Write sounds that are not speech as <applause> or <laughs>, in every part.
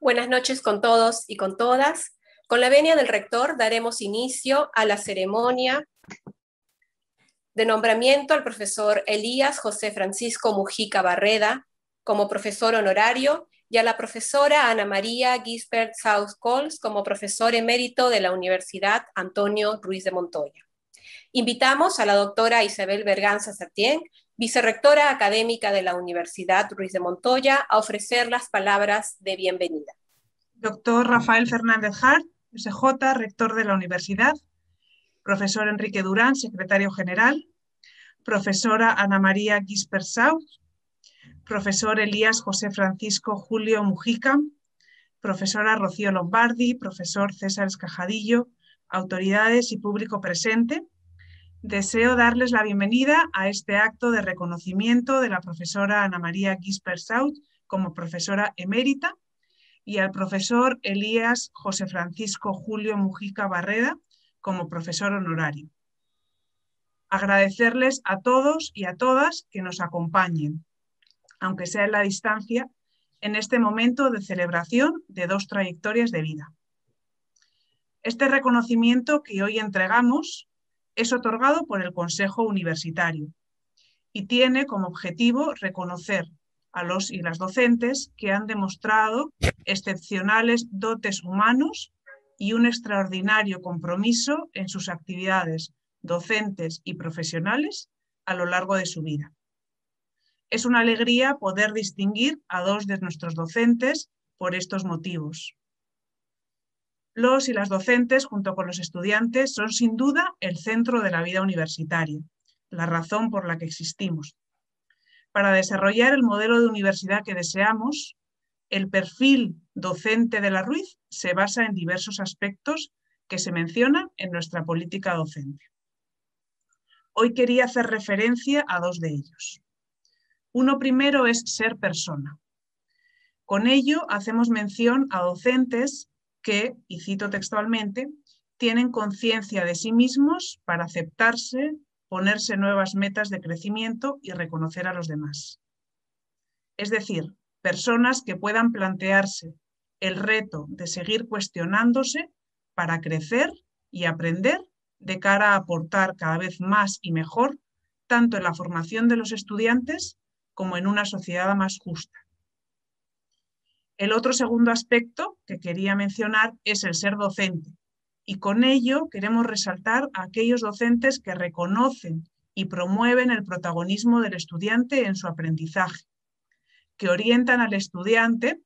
Buenas noches con todos y con todas. Con la venia del rector daremos inicio a la ceremonia de nombramiento al profesor Elías José Francisco Mujica Barreda como profesor honorario y a la profesora Ana María Gisbert South Coles como profesor emérito de la Universidad Antonio Ruiz de Montoya. Invitamos a la doctora Isabel Berganza Sartien, vicerrectora académica de la Universidad Ruiz de Montoya, a ofrecer las palabras de bienvenida. Doctor Rafael Fernández Hart, SJ, rector de la universidad. Profesor Enrique Durán, secretario general. Profesora Ana María Gispersau. Profesor Elías José Francisco Julio Mujica. Profesora Rocío Lombardi. Profesor César Escajadillo. Autoridades y público presente Deseo darles la bienvenida a este acto de reconocimiento de la profesora Ana María Gisper-Saut como profesora emérita y al profesor Elías José Francisco Julio Mujica Barreda como profesor honorario. Agradecerles a todos y a todas que nos acompañen, aunque sea en la distancia, en este momento de celebración de dos trayectorias de vida. Este reconocimiento que hoy entregamos es otorgado por el Consejo Universitario y tiene como objetivo reconocer a los y las docentes que han demostrado excepcionales dotes humanos y un extraordinario compromiso en sus actividades docentes y profesionales a lo largo de su vida. Es una alegría poder distinguir a dos de nuestros docentes por estos motivos. Los y las docentes, junto con los estudiantes, son sin duda el centro de la vida universitaria, la razón por la que existimos. Para desarrollar el modelo de universidad que deseamos, el perfil docente de la Ruiz se basa en diversos aspectos que se mencionan en nuestra política docente. Hoy quería hacer referencia a dos de ellos. Uno primero es ser persona. Con ello hacemos mención a docentes que, y cito textualmente, tienen conciencia de sí mismos para aceptarse, ponerse nuevas metas de crecimiento y reconocer a los demás. Es decir, personas que puedan plantearse el reto de seguir cuestionándose para crecer y aprender de cara a aportar cada vez más y mejor tanto en la formación de los estudiantes como en una sociedad más justa. El otro segundo aspecto que quería mencionar es el ser docente. Y con ello queremos resaltar a aquellos docentes que reconocen y promueven el protagonismo del estudiante en su aprendizaje, que orientan al estudiante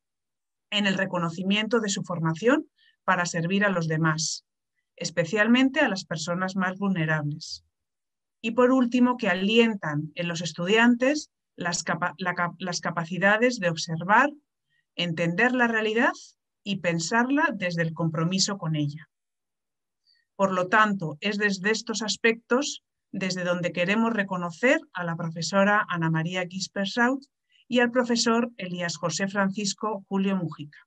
en el reconocimiento de su formación para servir a los demás, especialmente a las personas más vulnerables. Y por último, que alientan en los estudiantes las, las capacidades de observar entender la realidad y pensarla desde el compromiso con ella. Por lo tanto, es desde estos aspectos desde donde queremos reconocer a la profesora Ana María Gispersaut y al profesor Elías José Francisco Julio Mujica,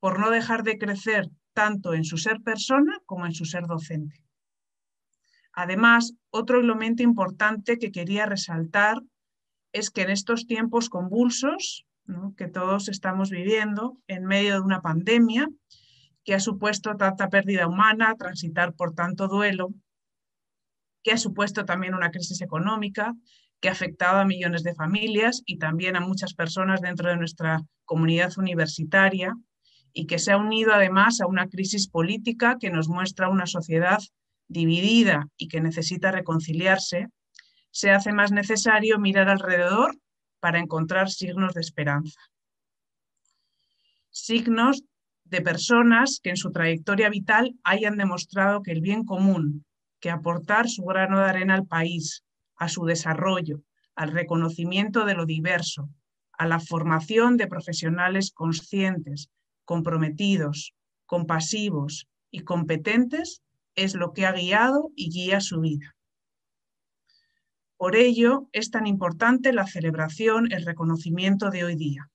por no dejar de crecer tanto en su ser persona como en su ser docente. Además, otro elemento importante que quería resaltar es que en estos tiempos convulsos que todos estamos viviendo en medio de una pandemia que ha supuesto tanta pérdida humana, transitar por tanto duelo, que ha supuesto también una crisis económica, que ha afectado a millones de familias y también a muchas personas dentro de nuestra comunidad universitaria y que se ha unido además a una crisis política que nos muestra una sociedad dividida y que necesita reconciliarse, se hace más necesario mirar alrededor para encontrar signos de esperanza. Signos de personas que en su trayectoria vital hayan demostrado que el bien común, que aportar su grano de arena al país, a su desarrollo, al reconocimiento de lo diverso, a la formación de profesionales conscientes, comprometidos, compasivos y competentes, es lo que ha guiado y guía su vida. Por ello es tan importante la celebración, el reconocimiento de hoy día.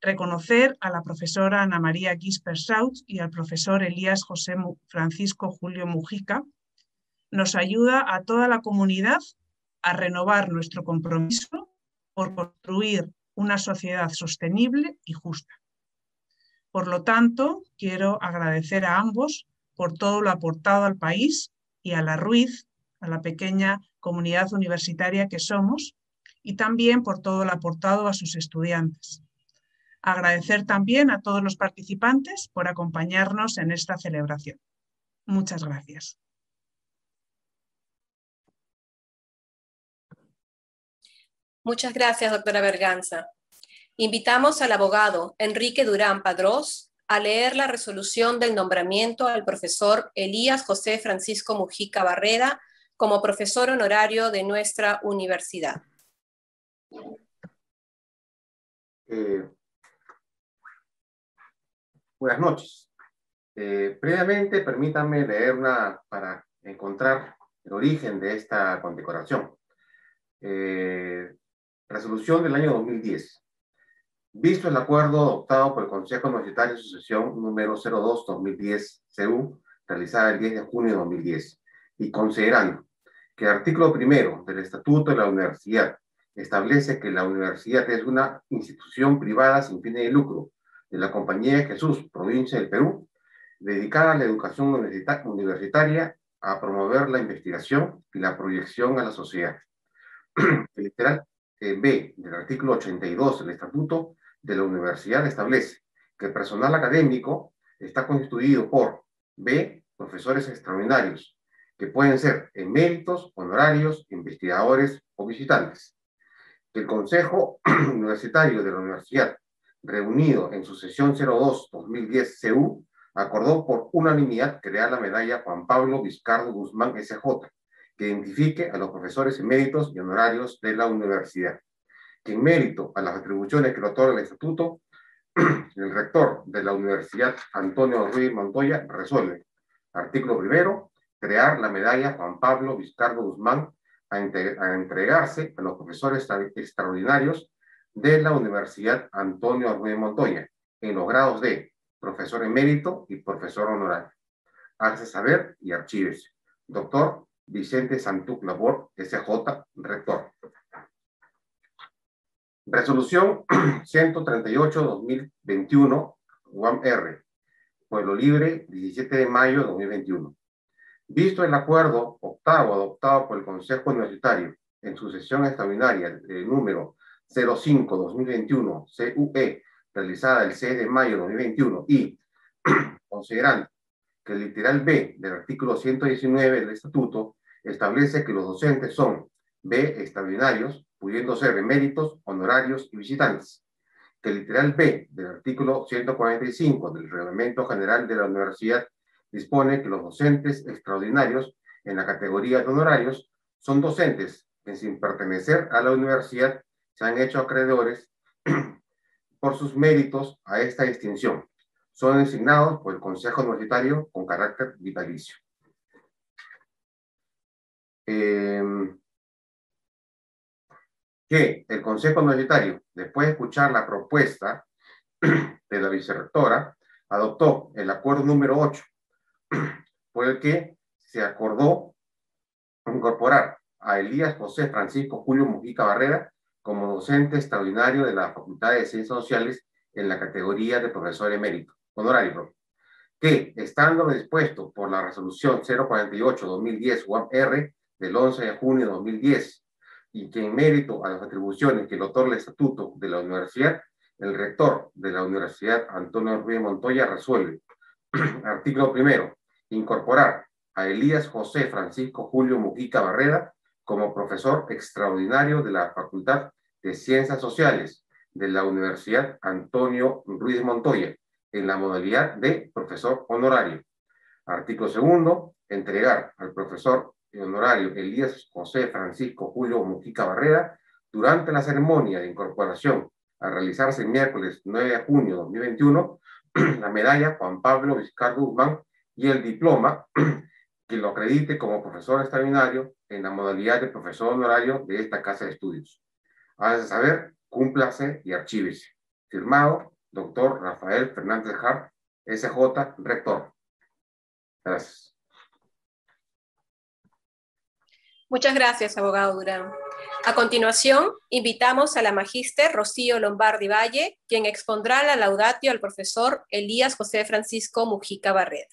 Reconocer a la profesora Ana María Gisper-Saut y al profesor Elías José Francisco Julio Mujica nos ayuda a toda la comunidad a renovar nuestro compromiso por construir una sociedad sostenible y justa. Por lo tanto, quiero agradecer a ambos por todo lo aportado al país y a la Ruiz, a la pequeña comunidad universitaria que somos, y también por todo lo aportado a sus estudiantes. Agradecer también a todos los participantes por acompañarnos en esta celebración. Muchas gracias. Muchas gracias, doctora Berganza. Invitamos al abogado Enrique Durán Padrós a leer la resolución del nombramiento al profesor Elías José Francisco Mujica Barreda como profesor honorario de nuestra universidad. Eh, buenas noches. Eh, previamente, permítanme leer una para encontrar el origen de esta condecoración. Eh, resolución del año 2010. Visto el acuerdo adoptado por el Consejo Universitario de Sucesión número 02-2010 realizada el 10 de junio de 2010, y considerando que el artículo primero del Estatuto de la Universidad establece que la universidad es una institución privada sin fines de lucro de la Compañía de Jesús, provincia del Perú, dedicada a la educación universitaria, a promover la investigación y la proyección a la sociedad. <clears throat> El literal eh, B del artículo 82 del Estatuto de la Universidad establece que el personal académico está constituido por B, profesores extraordinarios, que pueden ser eméritos, honorarios, investigadores o visitantes el Consejo <clears throat> Universitario de la Universidad, reunido en su sesión 02-2010 CU, acordó por unanimidad crear la medalla Juan Pablo Vizcardo Guzmán SJ, que identifique a los profesores eméritos y honorarios de la universidad. En mérito a las atribuciones que le otorga el Estatuto, <clears throat> el rector de la Universidad, Antonio Ruiz Montoya, resuelve. Artículo primero, crear la medalla Juan Pablo Vizcardo Guzmán a, entregarse a los profesores extraordinarios de la Universidad Antonio Arrué Montoya en los grados de profesor emérito y profesor honorario. Hace saber y archives. Doctor Vicente Santuc Labor, SJ, rector. Resolución <clears throat> 138-2021, UAM-R, Pueblo Libre, 17 de mayo de 2021. Visto el acuerdo octavo adoptado por el Consejo Universitario en su sesión extraordinaria de número 05-2021 CUE, realizada el 6 de mayo de 2021, y <clears throat> considerando que el literal B del artículo 119 del Estatuto establece que los docentes son B extraordinarios, pudiendo ser eméritos, honorarios y visitantes. Que el literal B del artículo 145 del Reglamento General de la Universidad dispone que los docentes extraordinarios en la categoría de honorarios son docentes que sin pertenecer a la universidad se han hecho acreedores <clears throat> por sus méritos a esta distinción. Son designados por el Consejo Universitario con carácter vitalicio. Em, que el Consejo Universitario, después de escuchar la propuesta <clears throat> de la vicerrectora, adoptó el acuerdo número 8 <clears throat> por el que se acordó incorporar a Elías José Francisco Julio Mujica Barrera como docente extraordinario de la Facultad de Ciencias Sociales en la categoría de profesor emérito, honorario, que, estando dispuesto por la resolución 048-2010 UAM-R del 11 de junio de 2010, y que en mérito a las atribuciones que le otorga el Estatuto de la Universidad, el rector de la Universidad, Antonio Ruiz Montoya, resuelve. <clears throat> Artículo primero incorporar a Elías José Francisco Julio Mujica Barrera como profesor extraordinario de la Facultad de Ciencias Sociales de la Universidad Antonio Ruiz Montoya en la modalidad de profesor honorario. Artículo segundo, entregar al profesor honorario Elías José Francisco Julio Mujica Barrera durante la ceremonia de incorporación a realizarse el miércoles 9 de junio de 2021 <clears throat> la medalla Juan Pablo Vizcardo Guzmán y el diploma <clears throat> que lo acredite como profesor extraordinario en la modalidad de profesor honorario de esta casa de estudios. de saber, cúmplase y archívese. Firmado, doctor Rafael Fernández Hart, SJ, rector. Gracias. Muchas gracias, abogado Durán. A continuación, invitamos a la magíster Rocío Lombardi Valle, quien expondrá la laudatio al profesor Elías José Francisco Mujica Barreda.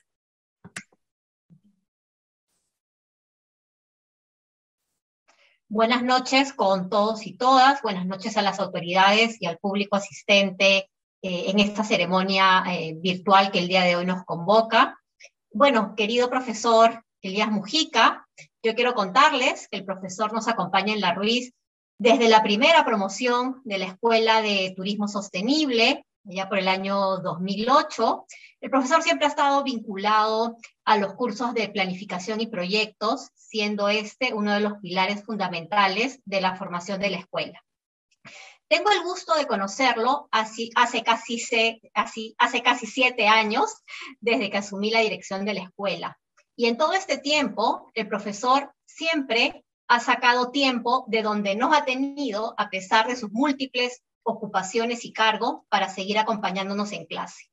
Buenas noches con todos y todas, buenas noches a las autoridades y al público asistente eh, en esta ceremonia eh, virtual que el día de hoy nos convoca. Bueno, querido profesor Elías Mujica, yo quiero contarles que el profesor nos acompaña en la Ruiz desde la primera promoción de la Escuela de Turismo Sostenible, ya por el año 2008. El profesor siempre ha estado vinculado a los cursos de planificación y proyectos, siendo este uno de los pilares fundamentales de la formación de la escuela. Tengo el gusto de conocerlo casi, hace casi siete años, desde que asumí la dirección de la escuela. Y en todo este tiempo, el profesor siempre ha sacado tiempo de donde no ha tenido, a pesar de sus múltiples ocupaciones y cargos, para seguir acompañándonos en clase.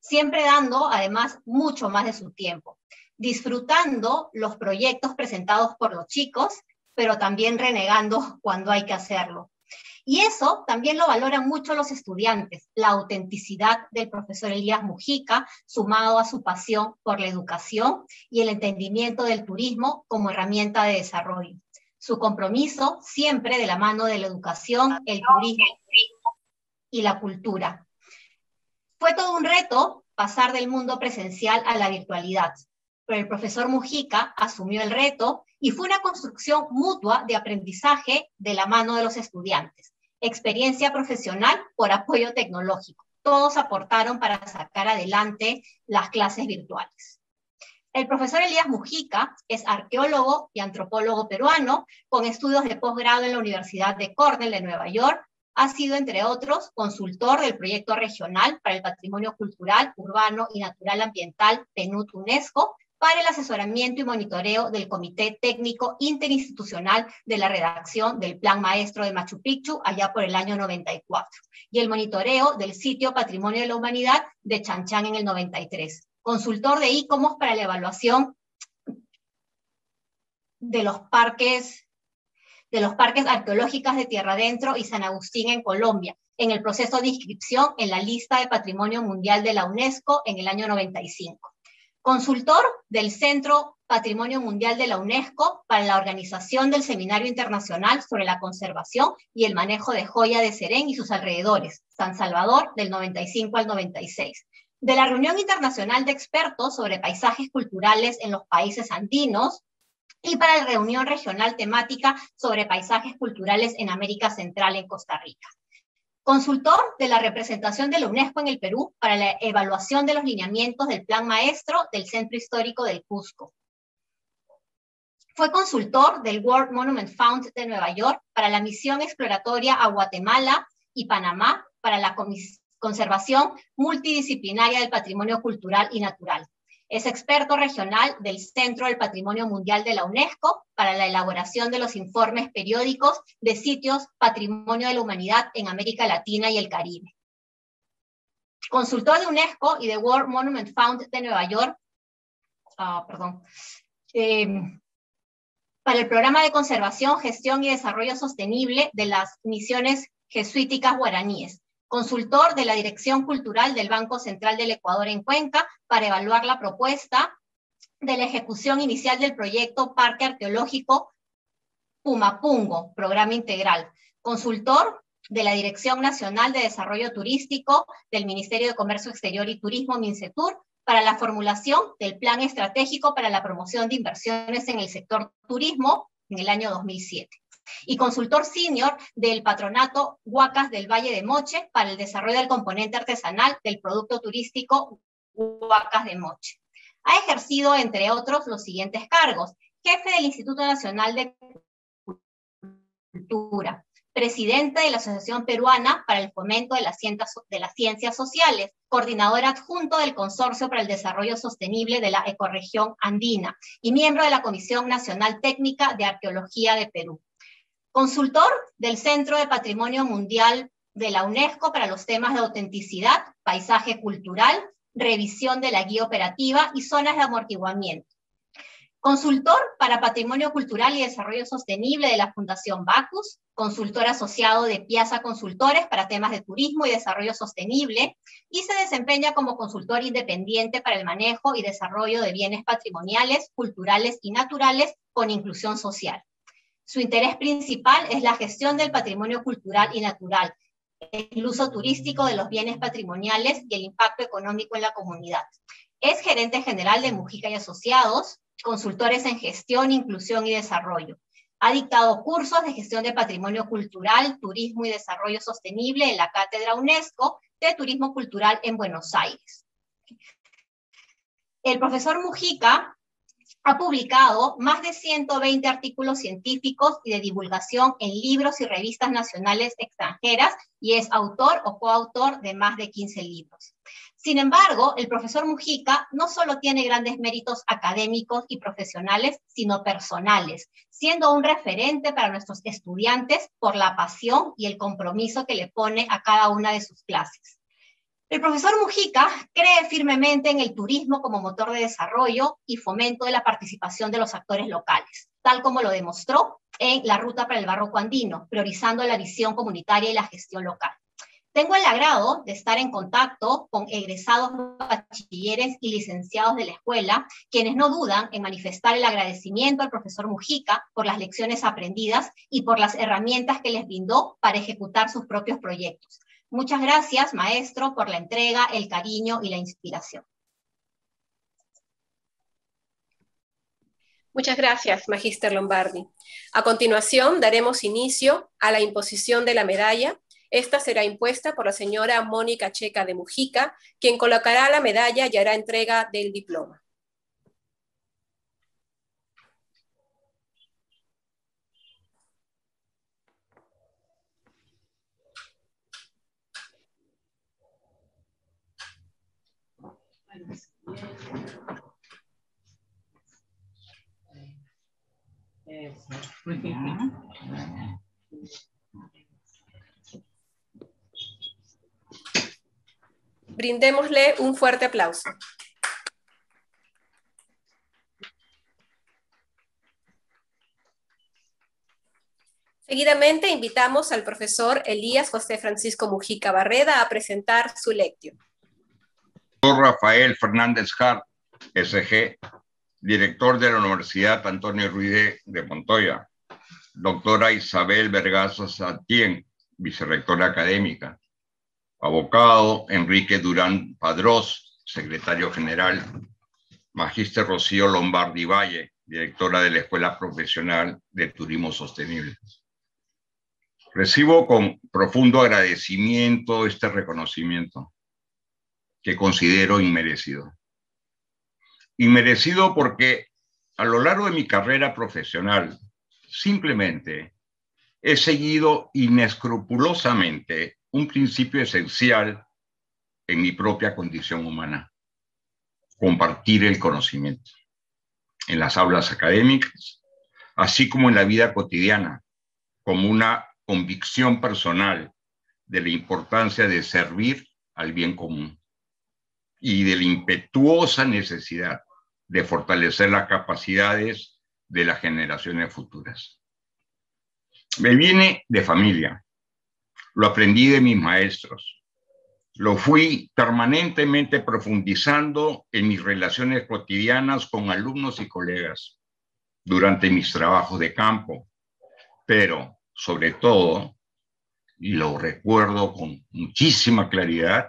Siempre dando, además, mucho más de su tiempo, disfrutando los proyectos presentados por los chicos, pero también renegando <laughs> cuando hay que hacerlo. Y eso también lo valoran mucho los estudiantes, la autenticidad del profesor Elías Mujica, sumado a su pasión por la educación y el entendimiento del turismo como herramienta de desarrollo. Su compromiso siempre de la mano de la educación, el turismo y la cultura. Fue todo un reto pasar del mundo presencial a la virtualidad, pero el profesor Mujica asumió el reto y fue una construcción mutua de aprendizaje de la mano de los estudiantes experiencia profesional por apoyo tecnológico. Todos aportaron para sacar adelante las clases virtuales. El profesor Elías Mujica es arqueólogo y antropólogo peruano con estudios de posgrado en la Universidad de Cornell de Nueva York. Ha sido, entre otros, consultor del proyecto regional para el patrimonio cultural, urbano y natural ambiental PNUD UNESCO para el asesoramiento y monitoreo del Comité Técnico Interinstitucional de la redacción del Plan Maestro de Machu Picchu allá por el año 94 y el monitoreo del sitio Patrimonio de la Humanidad de Chanchán en el 93. Consultor de ICOMOS para la evaluación de los parques de los parques arqueológicos de Tierra Adentro y San Agustín en Colombia, en el proceso de inscripción en la lista de Patrimonio Mundial de la UNESCO en el año 95 consultor del Centro Patrimonio Mundial de la UNESCO para la organización del Seminario Internacional sobre la Conservación y el Manejo de Joya de Serén y sus alrededores, San Salvador, del 95 al 96. De la Reunión Internacional de Expertos sobre Paisajes Culturales en los Países Andinos, y para la reunión regional temática sobre paisajes culturales en América Central en Costa Rica. Consultor de la representación de la UNESCO en el Perú para la evaluación de los lineamientos del Plan Maestro del Centro Histórico del Cusco. Fue consultor del World Monument Fund de Nueva York para la misión exploratoria a Guatemala y Panamá para la conservación multidisciplinaria del patrimonio cultural y natural. Es experto regional del Centro del Patrimonio Mundial de la UNESCO para la elaboración de los informes periódicos de sitios Patrimonio de la Humanidad en América Latina y el Caribe. Consultor de UNESCO y de World Monument Fund de Nueva York, ah, perdón, em, para el programa de conservación, gestión y desarrollo sostenible de las misiones jesuíticas guaraníes consultor de la Dirección Cultural del Banco Central del Ecuador en Cuenca para evaluar la propuesta de la ejecución inicial del proyecto Parque Arqueológico Pumapungo, programa integral. Consultor de la Dirección Nacional de Desarrollo Turístico del Ministerio de Comercio Exterior y Turismo, MINCETUR, para la formulación del Plan Estratégico para la Promoción de Inversiones en el Sector Turismo en el año 2007 y consultor senior del patronato Huacas del Valle de Moche para el desarrollo del componente artesanal del producto turístico Huacas de Moche. Ha ejercido, entre otros, los siguientes cargos. Jefe del Instituto Nacional de Cultura, presidente de la Asociación Peruana para el Fomento de las, Ciencias, Sociales, coordinador adjunto del Consorcio para el Desarrollo Sostenible de la Ecorregión Andina y miembro de la Comisión Nacional Técnica de Arqueología de Perú. Consultor del Centro de Patrimonio Mundial de la UNESCO para los temas de autenticidad, paisaje cultural, revisión de la guía operativa y zonas de amortiguamiento. Consultor para Patrimonio Cultural y Desarrollo Sostenible de la Fundación Bacus, consultor asociado de Piazza Consultores para temas de turismo y desarrollo sostenible, y se desempeña como consultor independiente para el manejo y desarrollo de bienes patrimoniales, culturales y naturales con inclusión social. Su interés principal es la gestión del patrimonio cultural y natural, el uso turístico de los bienes patrimoniales y el impacto económico en la comunidad. Es gerente general de Mujica y Asociados, consultores en gestión, inclusión y desarrollo. Ha dictado cursos de gestión de patrimonio cultural, turismo y desarrollo sostenible en la Cátedra UNESCO de Turismo Cultural en Buenos Aires. El profesor Mujica ha publicado más de 120 artículos científicos y de divulgación en libros y revistas nacionales extranjeras y es autor o coautor de más de 15 libros. Sin embargo, el profesor Mujica no solo tiene grandes méritos académicos y profesionales, sino personales, siendo un referente para nuestros estudiantes por la pasión y el compromiso que le pone a cada una de sus clases. El profesor Mujica cree firmemente en el turismo como motor de desarrollo y fomento de la participación de los actores locales, tal como lo demostró en la Ruta para el Barroco Andino, priorizando la visión comunitaria y la gestión local. Tengo el agrado de estar en contacto con egresados bachilleres y licenciados de la escuela, quienes no dudan en manifestar el agradecimiento al profesor Mujica por las lecciones aprendidas y por las herramientas que les brindó para ejecutar sus propios proyectos. Muchas gracias, maestro, por la entrega, el cariño y la inspiración. Muchas gracias, Magíster Lombardi. A continuación, daremos inicio a la imposición de la medalla esta será impuesta por la señora Mónica Checa de Mujica, quien colocará la medalla y hará entrega del diploma. Brindémosle un fuerte aplauso. Seguidamente invitamos al profesor Elías José Francisco Mujica Barreda a presentar su lección. Rafael Fernández Hart, SG, director de la Universidad Antonio Ruiz de Montoya. Doctora Isabel Vergazo Satien, vicerrectora académica abogado Enrique Durán Padrós, secretario general, magíster Rocío Lombardi Valle, directora de la Escuela Profesional de Turismo Sostenible. Recibo con profundo agradecimiento este reconocimiento que considero inmerecido. Inmerecido porque a lo largo de mi carrera profesional simplemente he seguido inescrupulosamente un principio esencial en mi propia condición humana, compartir el conocimiento en las aulas académicas, así como en la vida cotidiana, como una convicción personal de la importancia de servir al bien común y de la impetuosa necesidad de fortalecer las capacidades de las generaciones futuras. Me viene de familia, lo aprendí de mis maestros. Lo fui permanentemente profundizando en mis relaciones cotidianas con alumnos y colegas durante mis trabajos de campo. Pero, sobre todo, y lo recuerdo con muchísima claridad,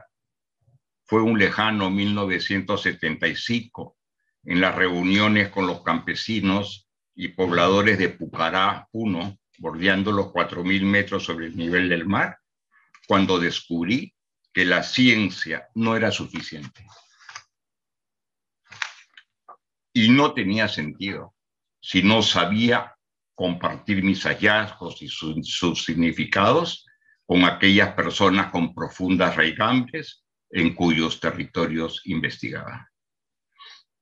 fue un lejano 1975 en las reuniones con los campesinos y pobladores de Pucará, Puno, bordeando los 4.000 metros sobre el nivel del mar, cuando descubrí que la ciencia no era suficiente. Y no tenía sentido si no sabía compartir mis hallazgos y sus significados con aquellas personas con profundas raigambres en cuyos territorios investigaba.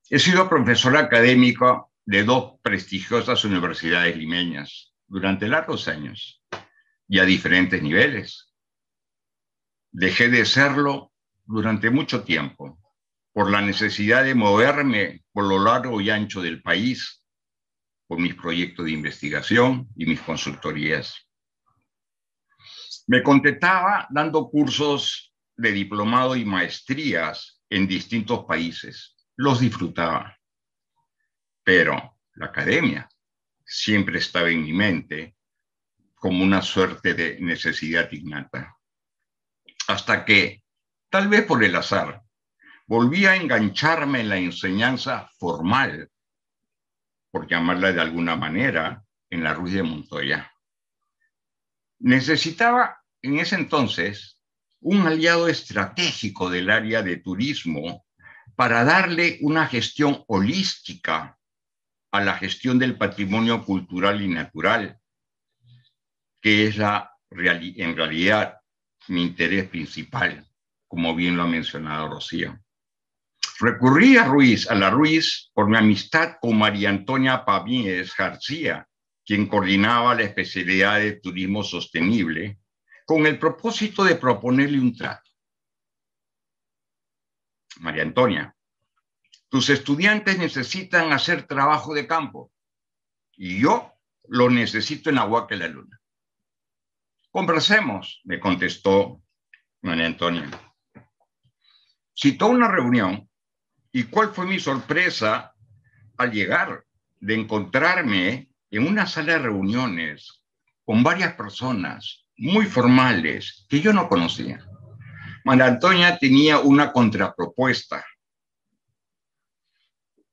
He sido profesor académico de dos prestigiosas universidades limeñas durante largos años y a diferentes niveles, Dejé de serlo durante mucho tiempo por la necesidad de moverme por lo largo y ancho del país, por mis proyectos de investigación y mis consultorías. Me contentaba dando cursos de diplomado y maestrías en distintos países. Los disfrutaba. Pero la academia siempre estaba en mi mente como una suerte de necesidad innata. Hasta que, tal vez por el azar, volví a engancharme en la enseñanza formal, por llamarla de alguna manera, en la Ruiz de Montoya. Necesitaba en ese entonces un aliado estratégico del área de turismo para darle una gestión holística a la gestión del patrimonio cultural y natural, que es la, en realidad mi interés principal, como bien lo ha mencionado Rocío. Recurrí a Ruiz, a la Ruiz, por mi amistad con María Antonia Pavínez García, quien coordinaba la especialidad de turismo sostenible, con el propósito de proponerle un trato. María Antonia, tus estudiantes necesitan hacer trabajo de campo y yo lo necesito en agua que la luna. Conversemos, me contestó María Antonia. Citó una reunión y cuál fue mi sorpresa al llegar de encontrarme en una sala de reuniones con varias personas muy formales que yo no conocía. María Antonia tenía una contrapropuesta.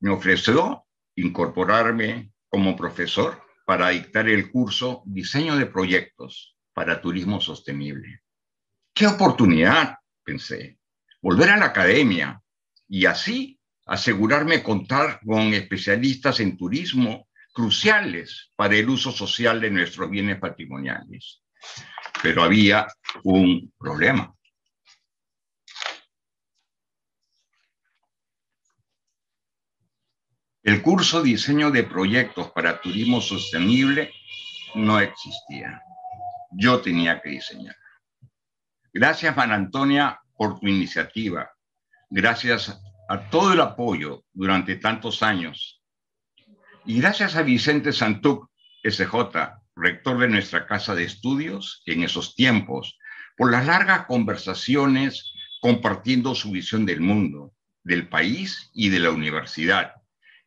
Me ofreció incorporarme como profesor para dictar el curso Diseño de Proyectos para Turismo Sostenible. ¡Qué oportunidad! pensé. Volver a la academia y así asegurarme contar con especialistas en turismo cruciales para el uso social de nuestros bienes patrimoniales. Pero había un problema. El curso Diseño de Proyectos para Turismo Sostenible no existía. Yo tenía que diseñar. Gracias, Juan Antonia, por tu iniciativa. Gracias a todo el apoyo durante tantos años. Y gracias a Vicente Santuc, SJ, rector de nuestra casa de estudios en esos tiempos, por las largas conversaciones compartiendo su visión del mundo, del país y de la universidad,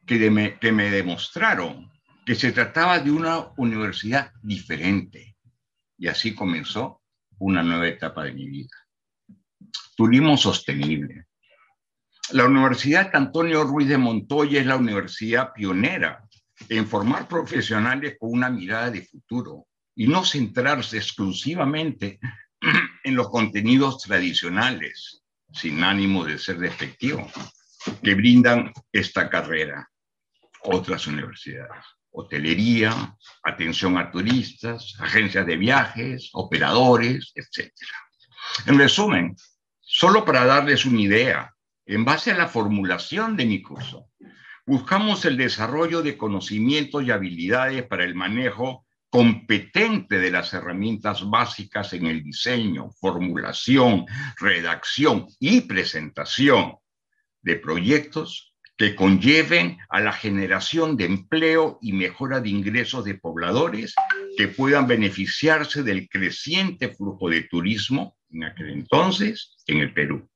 que, que me demostraron que se trataba de una universidad diferente. Y así comenzó una nueva etapa de mi vida. Turismo sostenible. La Universidad Antonio Ruiz de Montoya es la universidad pionera en formar profesionales con una mirada de futuro y no centrarse exclusivamente <clears throat> en los contenidos tradicionales, sin ánimo de ser despectivo, que brindan esta carrera otras universidades. Hotelería, atención a turistas, agencias de viajes, operadores, etc. En resumen, solo para darles una idea, en base a la formulación de mi curso, buscamos el desarrollo de conocimientos y habilidades para el manejo competente de las herramientas básicas en el diseño, formulación, redacción y presentación de proyectos que conlleven a la generación de empleo y mejora de ingresos de pobladores que puedan beneficiarse del creciente flujo de turismo en aquel entonces en el Perú,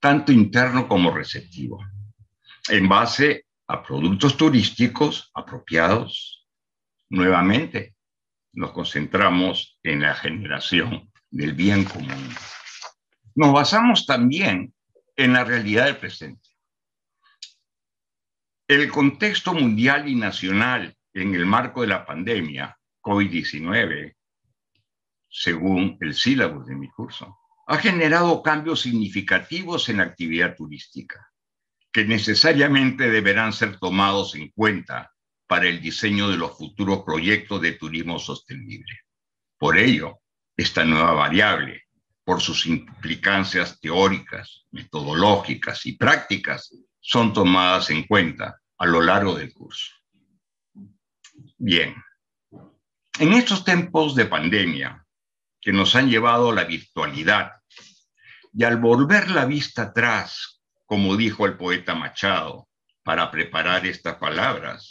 tanto interno como receptivo, en base a productos turísticos apropiados. Nuevamente, nos concentramos en la generación del bien común. Nos basamos también en la realidad del presente. El contexto mundial y nacional en el marco de la pandemia COVID-19, según el sílabo de mi curso, ha generado cambios significativos en la actividad turística que necesariamente deberán ser tomados en cuenta para el diseño de los futuros proyectos de turismo sostenible. Por ello, esta nueva variable, por sus implicancias teóricas, metodológicas y prácticas, son tomadas en cuenta a lo largo del curso. Bien, en estos tiempos de pandemia que nos han llevado a la virtualidad y al volver la vista atrás como dijo el poeta Machado, para preparar estas palabras,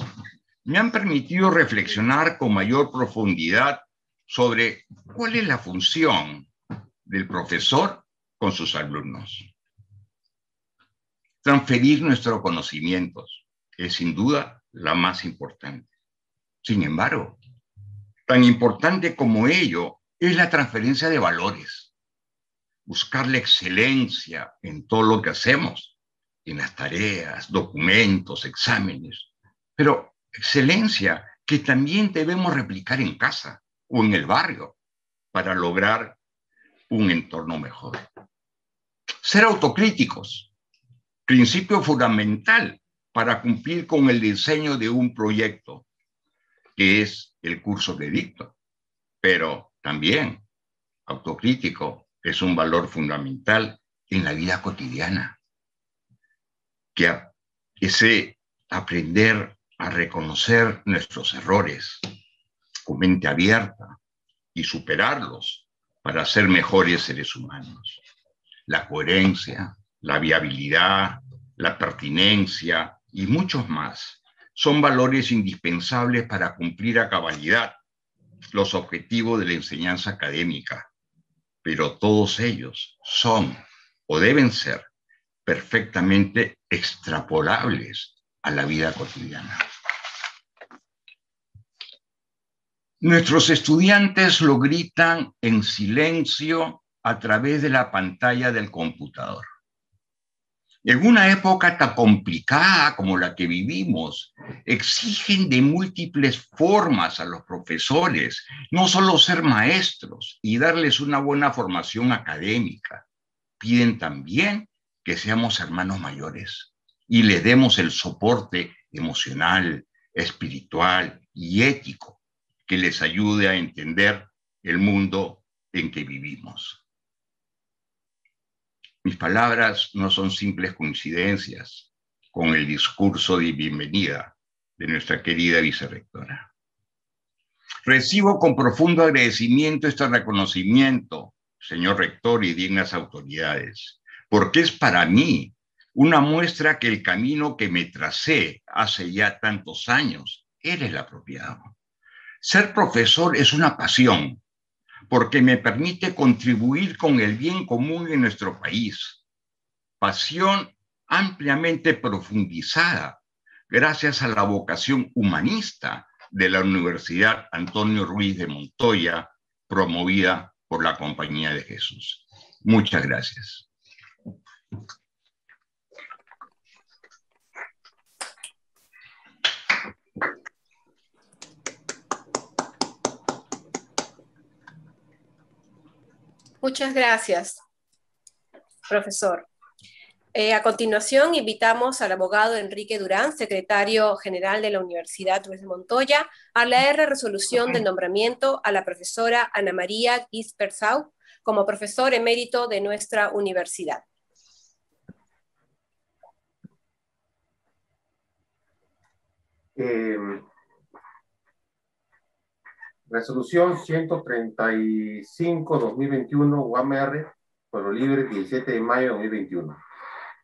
me han permitido reflexionar con mayor profundidad sobre cuál es la función del profesor con sus alumnos. Transferir nuestros conocimientos es sin duda la más importante. Sin embargo, tan importante como ello es la transferencia de valores. Buscar la excelencia en todo lo que hacemos, en las tareas, documentos, exámenes, pero excelencia que también debemos replicar en casa o en el barrio para lograr un entorno mejor. Ser autocríticos, principio fundamental para cumplir con el diseño de un proyecto, que es el curso de dicto. Pero también autocrítico es un valor fundamental en la vida cotidiana, que ese aprender a reconocer nuestros errores con mente abierta y superarlos para ser mejores seres humanos. La coherencia, la viabilidad, la pertinencia y muchos más son valores indispensables para cumplir a cabalidad los objetivos de la enseñanza académica, pero todos ellos son o deben ser perfectamente extrapolables a la vida cotidiana. Nuestros estudiantes lo gritan en silencio a través de la pantalla del computador. En una época tan complicada como la que vivimos, exigen de múltiples formas a los profesores, no solo ser maestros y darles una buena formación académica, piden también que seamos hermanos mayores y les demos el soporte emocional, espiritual y ético que les ayude a entender el mundo en que vivimos. Mis palabras no son simples coincidencias con el discurso de bienvenida de nuestra querida vicerrectora. Recibo con profundo agradecimiento este reconocimiento, señor rector y dignas autoridades, porque es para mí una muestra que el camino que me tracé hace ya tantos años era el apropiado. Ser profesor es una pasión porque me permite contribuir con el bien común en nuestro país. Pasión ampliamente profundizada gracias a la vocación humanista de la Universidad Antonio Ruiz de Montoya, promovida por la Compañía de Jesús. Muchas gracias. Muchas gracias, profesor. Eh, a continuación, invitamos al abogado Enrique Durán, secretario general de la Universidad Luis de Montoya, a leer la resolución de nombramiento a la profesora Ana María Gispersau como profesor emérito de nuestra universidad. Eh, Resolución 135-2021 UAMR, Pueblo Libre, 17 de mayo de 2021.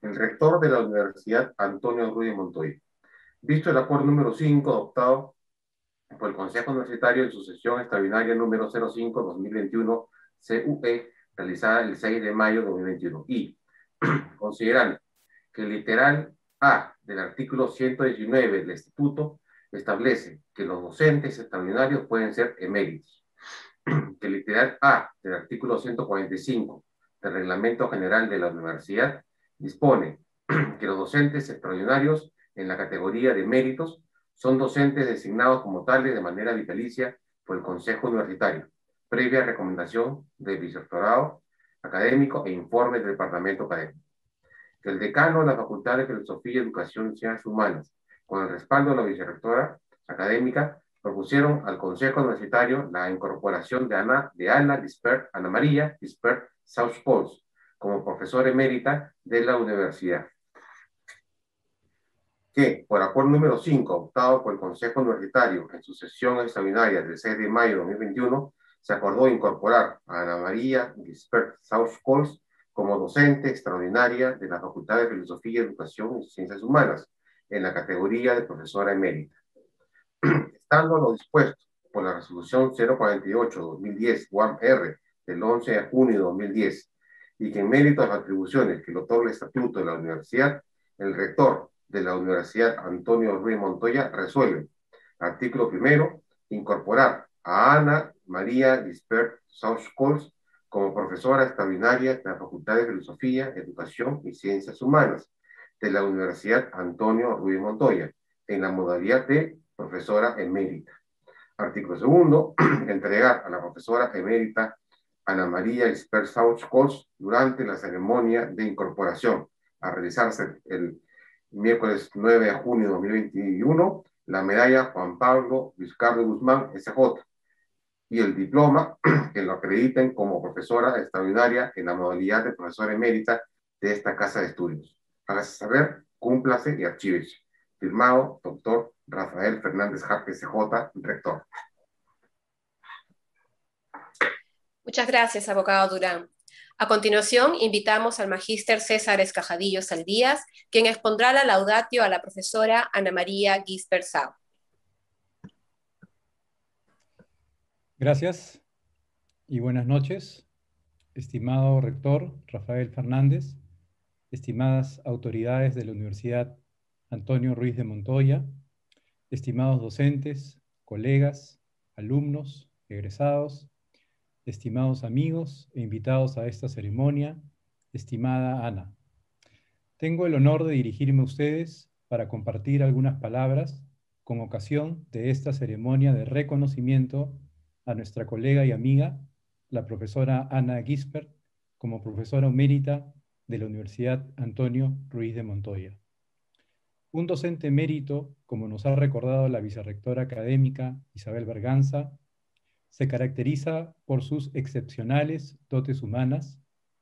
El rector de la Universidad, Antonio Ruiz Montoya. Visto el acuerdo número 5 adoptado por el Consejo Universitario en su sesión extraordinaria número 05-2021 CUE, realizada el 6 de mayo de 2021. Y, <clears throat> considerando que el literal A del artículo 119 del Instituto establece que los docentes extraordinarios pueden ser eméritos. <clears throat> Que el literal A del artículo 145 del Reglamento General de la Universidad dispone <clears throat> que los docentes extraordinarios en la categoría de méritos son docentes designados como tales de manera vitalicia por el Consejo Universitario, previa recomendación del vicerrectorado académico e informe del departamento académico. Que el decano de la Facultad de Filosofía, Educación y Ciencias Humanas con el respaldo de la vicerrectora académica, propusieron al Consejo Universitario la incorporación de Ana, de Ana Dispert, Ana María Dispert South Pols como profesora emérita de la universidad. Que, por acuerdo número 5, optado por el Consejo Universitario en su sesión extraordinaria del 6 de mayo de 2021, se acordó incorporar a Ana María Dispert South Pols como docente extraordinaria de la Facultad de Filosofía, Educación y Ciencias Humanas, en la categoría de profesora emérita. <clears throat> Estando lo dispuesto por la resolución 048-2010 UAM-R del 11 de junio de 2010 y que en mérito a las atribuciones que le otorga el Estatuto de la Universidad, el rector de la Universidad Antonio Ruiz Montoya resuelve, artículo primero, incorporar a Ana María Lispert Sauschkolz como profesora extraordinaria de la Facultad de Filosofía, Educación y Ciencias Humanas de la Universidad Antonio Ruiz Montoya, en la modalidad de profesora emérita. Artículo segundo, <clears throat> entregar a la profesora emérita Ana María Spersauch-Kors durante la ceremonia de incorporación a realizarse el miércoles 9 de junio de 2021 la medalla Juan Pablo Vizcardo Guzmán SJ y el diploma <clears throat> que lo acrediten como profesora extraordinaria en la modalidad de profesora emérita de esta casa de estudios. Hágase saber, cúmplase y archívese. Firmado, doctor Rafael Fernández Jarque CJ, rector. Muchas gracias, abogado Durán. A continuación, invitamos al magíster César Escajadillo Saldías, quien expondrá la laudatio a la profesora Ana María Gispersau. Gracias y buenas noches, estimado rector Rafael Fernández, estimadas autoridades de la Universidad Antonio Ruiz de Montoya, estimados docentes, colegas, alumnos, egresados, estimados amigos e invitados a esta ceremonia, estimada Ana. Tengo el honor de dirigirme a ustedes para compartir algunas palabras con ocasión de esta ceremonia de reconocimiento a nuestra colega y amiga, la profesora Ana Gispert, como profesora emérita de la Universidad Antonio Ruiz de Montoya. Un docente emérito, como nos ha recordado la vicerrectora académica Isabel Berganza, se caracteriza por sus excepcionales dotes humanas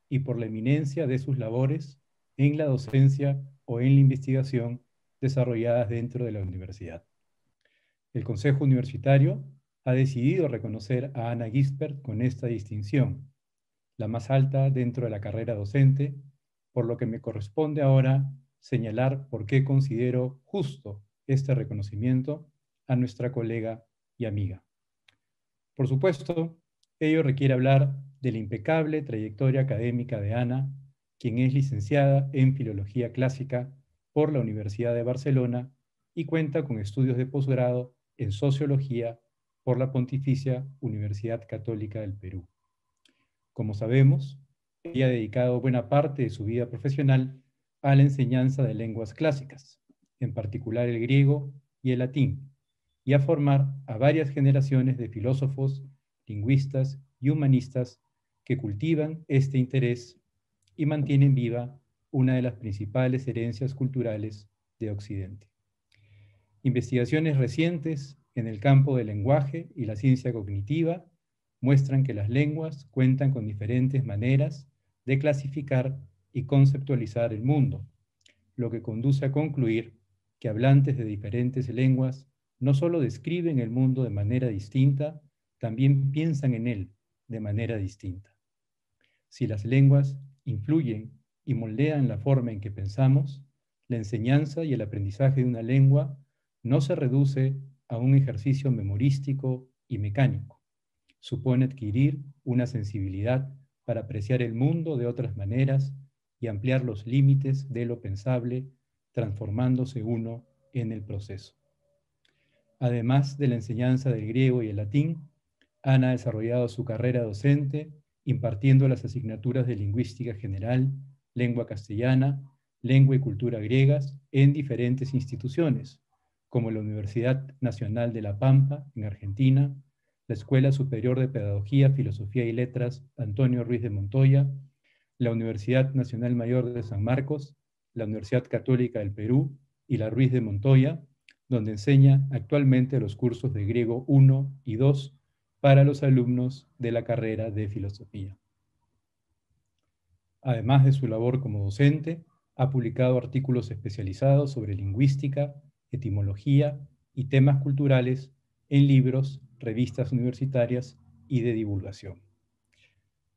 y por la eminencia de sus labores en la docencia o en la investigación desarrolladas dentro de la universidad. El Consejo Universitario ha decidido reconocer a Ana Gispert con esta distinción, la más alta dentro de la carrera docente, por lo que me corresponde ahora señalar por qué considero justo este reconocimiento a nuestra colega y amiga. Por supuesto, ello requiere hablar de la impecable trayectoria académica de Ana, quien es licenciada en Filología Clásica por la Universidad de Barcelona y cuenta con estudios de posgrado en Sociología por la Pontificia Universidad Católica del Perú. Como sabemos, ella ha dedicado buena parte de su vida profesional a la enseñanza de lenguas clásicas, en particular el griego y el latín, y a formar a varias generaciones de filósofos, lingüistas y humanistas que cultivan este interés y mantienen viva una de las principales herencias culturales de Occidente. Investigaciones recientes en el campo del lenguaje y la ciencia cognitiva muestran que las lenguas cuentan con diferentes maneras de clasificar y conceptualizar el mundo, lo que conduce a concluir que hablantes de diferentes lenguas no solo describen el mundo de manera distinta, también piensan en él de manera distinta. Si las lenguas influyen y moldean la forma en que pensamos, la enseñanza y el aprendizaje de una lengua no se reduce a un ejercicio memorístico y mecánico. Supone adquirir una sensibilidad para apreciar el mundo de otras maneras y ampliar los límites de lo pensable, transformándose uno en el proceso. Además de la enseñanza del griego y el latín, Ana ha desarrollado su carrera docente impartiendo las asignaturas de lingüística general, lengua castellana, lengua y cultura griegas en diferentes instituciones, como la Universidad Nacional de La Pampa, en Argentina, la Escuela Superior de Pedagogía, Filosofía y Letras Antonio Ruiz de Montoya, la Universidad Nacional Mayor de San Marcos, la Universidad Católica del Perú y la Ruiz de Montoya, donde enseña actualmente los cursos de griego 1 y 2 para los alumnos de la carrera de filosofía. Además de su labor como docente, ha publicado artículos especializados sobre lingüística, etimología y temas culturales en libros, revistas universitarias y de divulgación.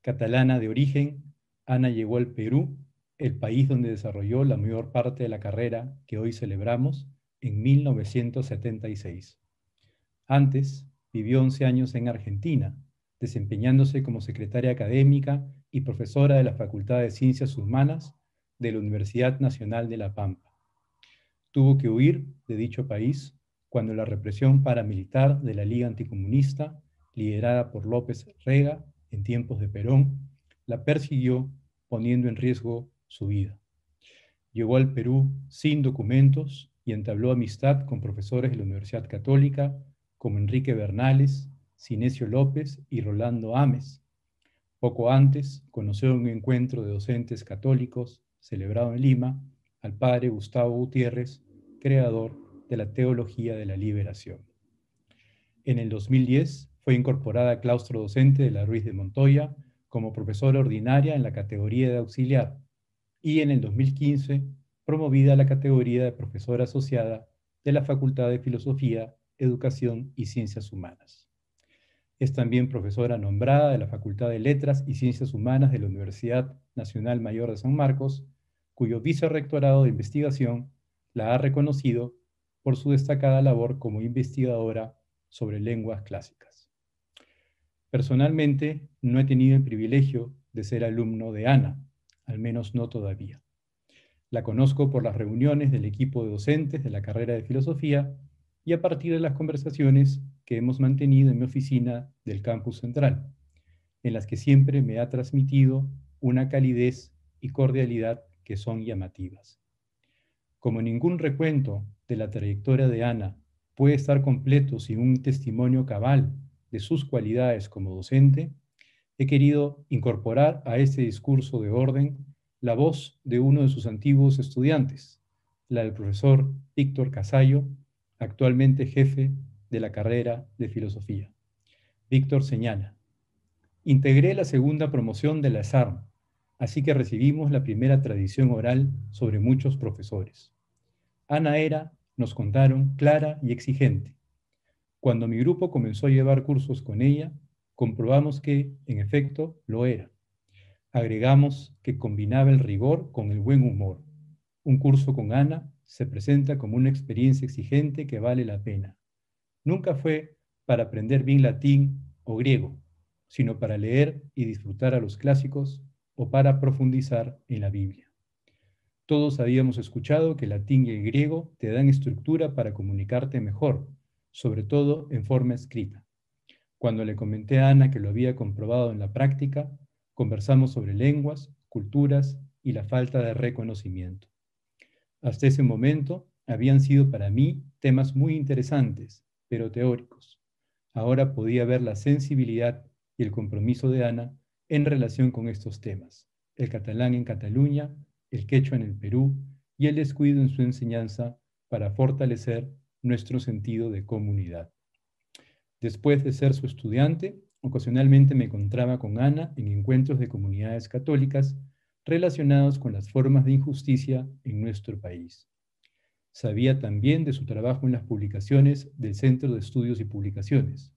Catalana de origen, Ana llegó al Perú, el país donde desarrolló la mayor parte de la carrera que hoy celebramos, en 1976. Antes, vivió 11 años en Argentina, desempeñándose como secretaria académica y profesora de la Facultad de Ciencias Humanas de la Universidad Nacional de La Pampa. Tuvo que huir de dicho país cuando la represión paramilitar de la Liga Anticomunista, liderada por López Rega en tiempos de Perón, la persiguió poniendo en riesgo su vida. Llegó al Perú sin documentos y entabló amistad con profesores de la Universidad Católica como Enrique Bernales, Cinesio López y Rolando Ames. Poco antes conoció un encuentro de docentes católicos celebrado en Lima al padre Gustavo Gutiérrez, creador de la Teología de la Liberación. En el 2010 fue incorporada al claustro docente de la Ruiz de Montoya como profesora ordinaria en la categoría de auxiliar y en el 2015 promovida a la categoría de profesora asociada de la Facultad de Filosofía, Educación y Ciencias Humanas. Es también profesora nombrada de la Facultad de Letras y Ciencias Humanas de la Universidad Nacional Mayor de San Marcos, cuyo vicerrectorado de investigación la ha reconocido por su destacada labor como investigadora sobre lenguas clásicas. Personalmente, no he tenido el privilegio de ser alumno de Ana, al menos no todavía. La conozco por las reuniones del equipo de docentes de la carrera de filosofía y a partir de las conversaciones que hemos mantenido en mi oficina del campus central, en las que siempre me ha transmitido una calidez y cordialidad que son llamativas. Como ningún recuento de la trayectoria de Ana puede estar completo sin un testimonio cabal de sus cualidades como docente, he querido incorporar a este discurso de orden la voz de uno de sus antiguos estudiantes, la del profesor Víctor Casallo, actualmente jefe de la carrera de filosofía. Víctor señala, integré la segunda promoción de la SARM, así que recibimos la primera tradición oral sobre muchos profesores. Ana era, nos contaron, clara y exigente. Cuando mi grupo comenzó a llevar cursos con ella, comprobamos que, en efecto, lo era. Agregamos que combinaba el rigor con el buen humor. Un curso con Ana se presenta como una experiencia exigente que vale la pena. Nunca fue para aprender bien latín o griego, sino para leer y disfrutar a los clásicos o para profundizar en la Biblia. Todos habíamos escuchado que el latín y el griego te dan estructura para comunicarte mejor, sobre todo en forma escrita. Cuando le comenté a Ana que lo había comprobado en la práctica, conversamos sobre lenguas, culturas y la falta de reconocimiento. Hasta ese momento habían sido para mí temas muy interesantes, pero teóricos. Ahora podía ver la sensibilidad y el compromiso de Ana en relación con estos temas, el catalán en Cataluña, el quechua en el Perú y el descuido en su enseñanza para fortalecer nuestro sentido de comunidad. Después de ser su estudiante, ocasionalmente me encontraba con Ana en encuentros de comunidades católicas relacionados con las formas de injusticia en nuestro país. Sabía también de su trabajo en las publicaciones del Centro de Estudios y Publicaciones.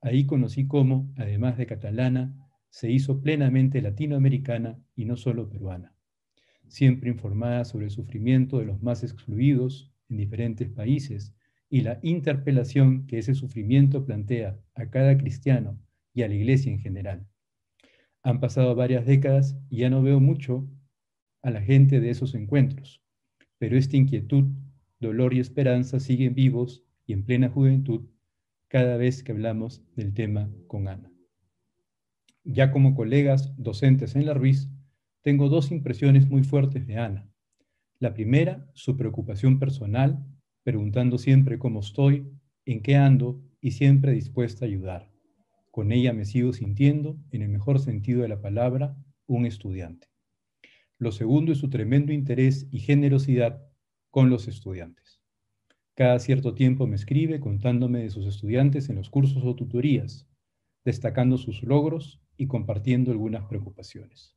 Ahí conocí cómo, además de catalana, se hizo plenamente latinoamericana y no solo peruana siempre informada sobre el sufrimiento de los más excluidos en diferentes países y la interpelación que ese sufrimiento plantea a cada cristiano y a la iglesia en general. Han pasado varias décadas y ya no veo mucho a la gente de esos encuentros, pero esta inquietud, dolor y esperanza siguen vivos y en plena juventud cada vez que hablamos del tema con Ana. Ya como colegas docentes en la Ruiz, tengo dos impresiones muy fuertes de Ana. La primera, su preocupación personal, preguntando siempre cómo estoy, en qué ando y siempre dispuesta a ayudar. Con ella me sigo sintiendo, en el mejor sentido de la palabra, un estudiante. Lo segundo es su tremendo interés y generosidad con los estudiantes. Cada cierto tiempo me escribe contándome de sus estudiantes en los cursos o tutorías, destacando sus logros y compartiendo algunas preocupaciones.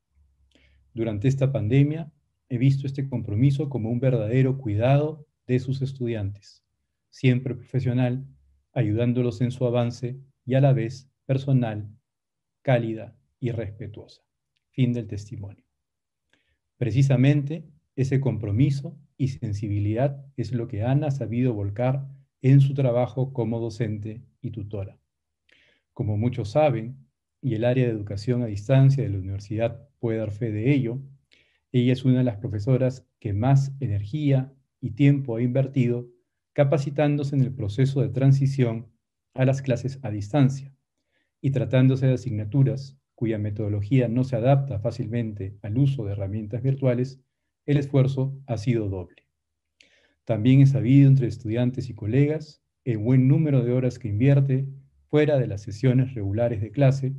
Durante esta pandemia he visto este compromiso como un verdadero cuidado de sus estudiantes, siempre profesional, ayudándolos en su avance y a la vez personal, cálida y respetuosa. Fin del testimonio. Precisamente ese compromiso y sensibilidad es lo que Ana ha sabido volcar en su trabajo como docente y tutora. Como muchos saben, y el área de educación a distancia de la universidad puede dar fe de ello, ella es una de las profesoras que más energía y tiempo ha invertido capacitándose en el proceso de transición a las clases a distancia y tratándose de asignaturas cuya metodología no se adapta fácilmente al uso de herramientas virtuales, el esfuerzo ha sido doble. También es sabido entre estudiantes y colegas el buen número de horas que invierte fuera de las sesiones regulares de clase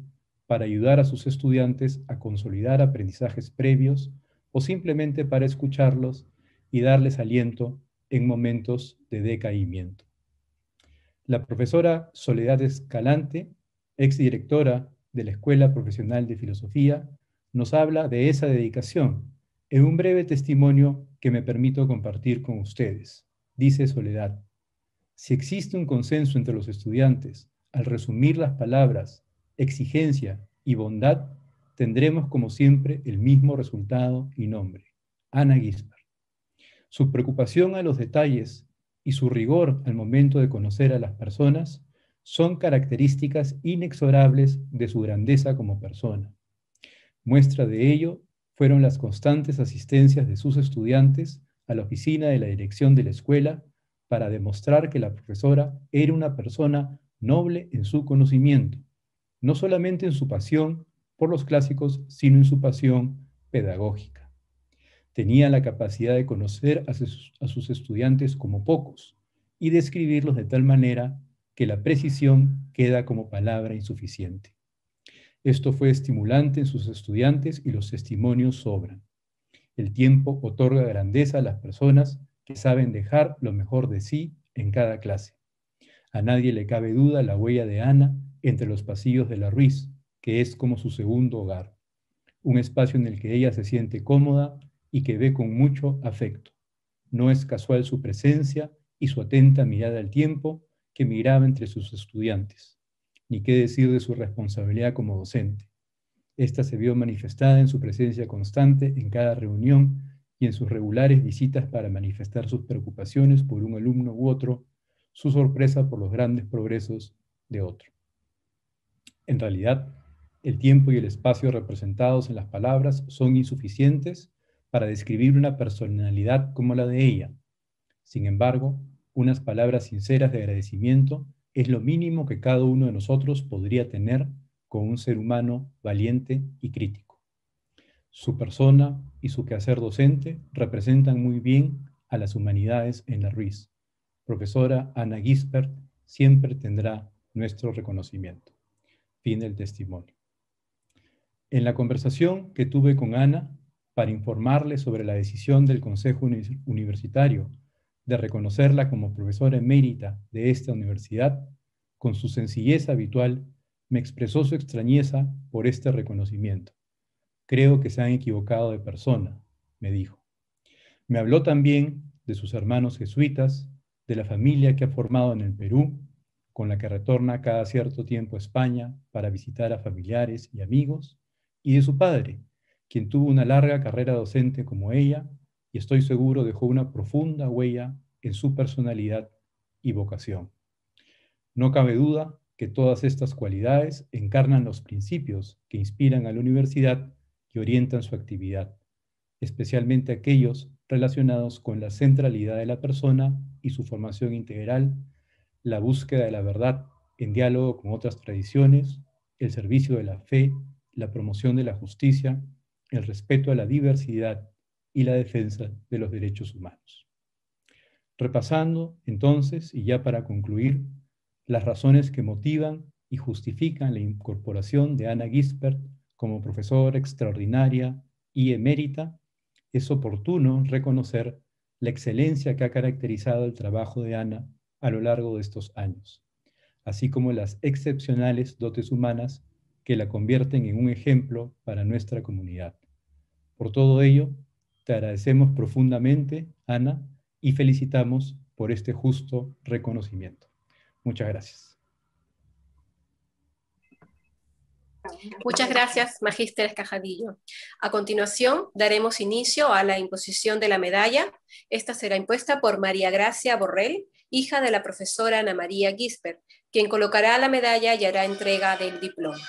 para ayudar a sus estudiantes a consolidar aprendizajes previos o simplemente para escucharlos y darles aliento en momentos de decaimiento. La profesora Soledad Escalante, exdirectora de la Escuela Profesional de Filosofía, nos habla de esa dedicación en un breve testimonio que me permito compartir con ustedes. Dice Soledad, si existe un consenso entre los estudiantes al resumir las palabras exigencia y bondad, tendremos como siempre el mismo resultado y nombre, Ana Gisbert. Su preocupación a los detalles y su rigor al momento de conocer a las personas son características inexorables de su grandeza como persona. Muestra de ello fueron las constantes asistencias de sus estudiantes a la oficina de la dirección de la escuela para demostrar que la profesora era una persona noble en su conocimiento, no solamente en su pasión por los clásicos, sino en su pasión pedagógica. Tenía la capacidad de conocer a sus, estudiantes como pocos y describirlos de tal manera que la precisión queda como palabra insuficiente. Esto fue estimulante en sus estudiantes y los testimonios sobran. El tiempo otorga grandeza a las personas que saben dejar lo mejor de sí en cada clase. A nadie le cabe duda la huella de Ana entre los pasillos de la Ruiz, que es como su segundo hogar, un espacio en el que ella se siente cómoda y que ve con mucho afecto. No es casual su presencia y su atenta mirada al tiempo que miraba entre sus estudiantes, ni qué decir de su responsabilidad como docente. Esta se vio manifestada en su presencia constante en cada reunión y en sus regulares visitas para manifestar sus preocupaciones por un alumno u otro, su sorpresa por los grandes progresos de otro. En realidad, el tiempo y el espacio representados en las palabras son insuficientes para describir una personalidad como la de ella. Sin embargo, unas palabras sinceras de agradecimiento es lo mínimo que cada uno de nosotros podría tener con un ser humano valiente y crítico. Su persona y su quehacer docente representan muy bien a las humanidades en la Ruiz. Profesora Ana Gisbert siempre tendrá nuestro reconocimiento. Fin del testimonio. En la conversación que tuve con Ana para informarle sobre la decisión del Consejo Universitario de reconocerla como profesora emérita de esta universidad, con su sencillez habitual, me expresó su extrañeza por este reconocimiento. Creo que se han equivocado de persona, me dijo. Me habló también de sus hermanos jesuitas, de la familia que ha formado en el Perú, con la que retorna cada cierto tiempo a España para visitar a familiares y amigos, y de su padre, quien tuvo una larga carrera docente como ella y estoy seguro dejó una profunda huella en su personalidad y vocación. No cabe duda que todas estas cualidades encarnan los principios que inspiran a la universidad y orientan su actividad, especialmente aquellos relacionados con la centralidad de la persona y su formación integral, la búsqueda de la verdad en diálogo con otras tradiciones, el servicio de la fe la promoción de la justicia, el respeto a la diversidad y la defensa de los derechos humanos. Repasando, entonces, y ya para concluir, las razones que motivan y justifican la incorporación de Ana Gisbert como profesora extraordinaria y emérita, es oportuno reconocer la excelencia que ha caracterizado el trabajo de Ana a lo largo de estos años, así como las excepcionales dotes humanas que la convierten en un ejemplo para nuestra comunidad. Por todo ello, te agradecemos profundamente, Ana, y felicitamos por este justo reconocimiento. Muchas gracias. Muchas gracias, Magíster Escajadillo. A continuación, daremos inicio a la imposición de la medalla. Esta será impuesta por María Gracia Borrell, hija de la profesora Ana María Gisper, quien colocará la medalla y hará entrega del diploma.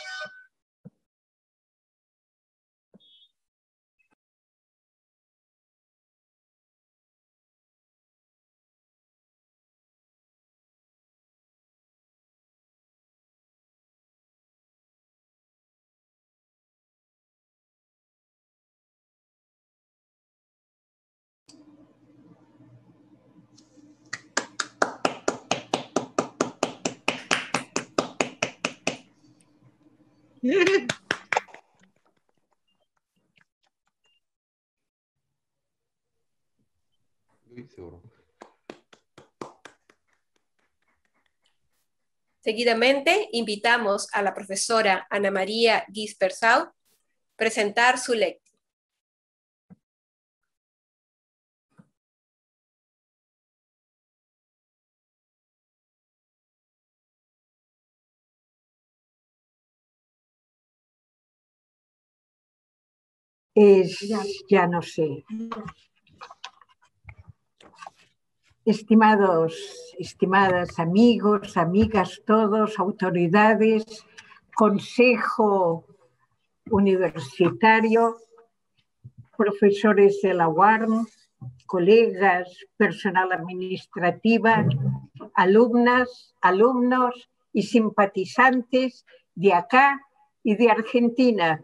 Seguidamente, invitamos a la profesora Ana María Gispersau presentar su lectura. Es, ya no sé. Estimados, estimadas amigos, amigas todos, autoridades, consejo universitario, profesores de la UARM, colegas, personal administrativa, alumnas, alumnos y simpatizantes de acá y de Argentina,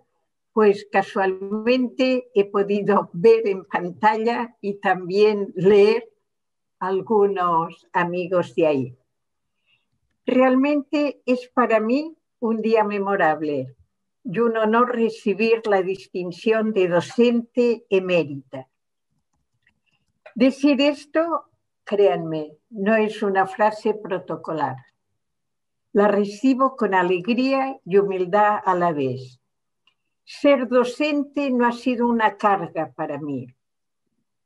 pues casualmente he podido ver en pantalla y también leer algunos amigos de ahí. Realmente es para mí un día memorable y un honor recibir la distinción de docente emérita. Decir esto, créanme, no es una frase protocolar. La recibo con alegría y humildad a la vez ser docente no ha sido una carga para mí.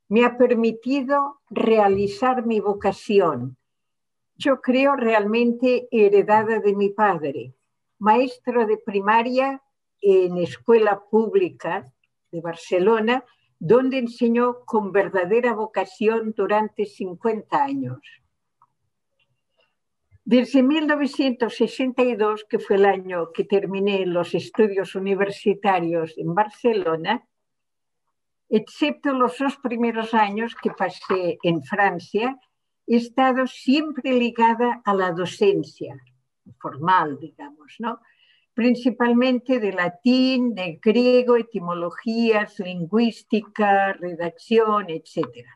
Me ha permitido realizar mi vocación. Yo creo realmente heredada de mi padre, maestro de primaria en escuela pública de Barcelona, donde enseñó con verdadera vocación durante 50 años. Desde 1962, que fue el año que terminé los estudios universitarios en Barcelona, excepto los dos primeros años que pasé en Francia, he estado siempre ligada a la docencia formal, digamos, ¿no? principalmente de latín, de griego, etimologías, lingüística, redacción, etc.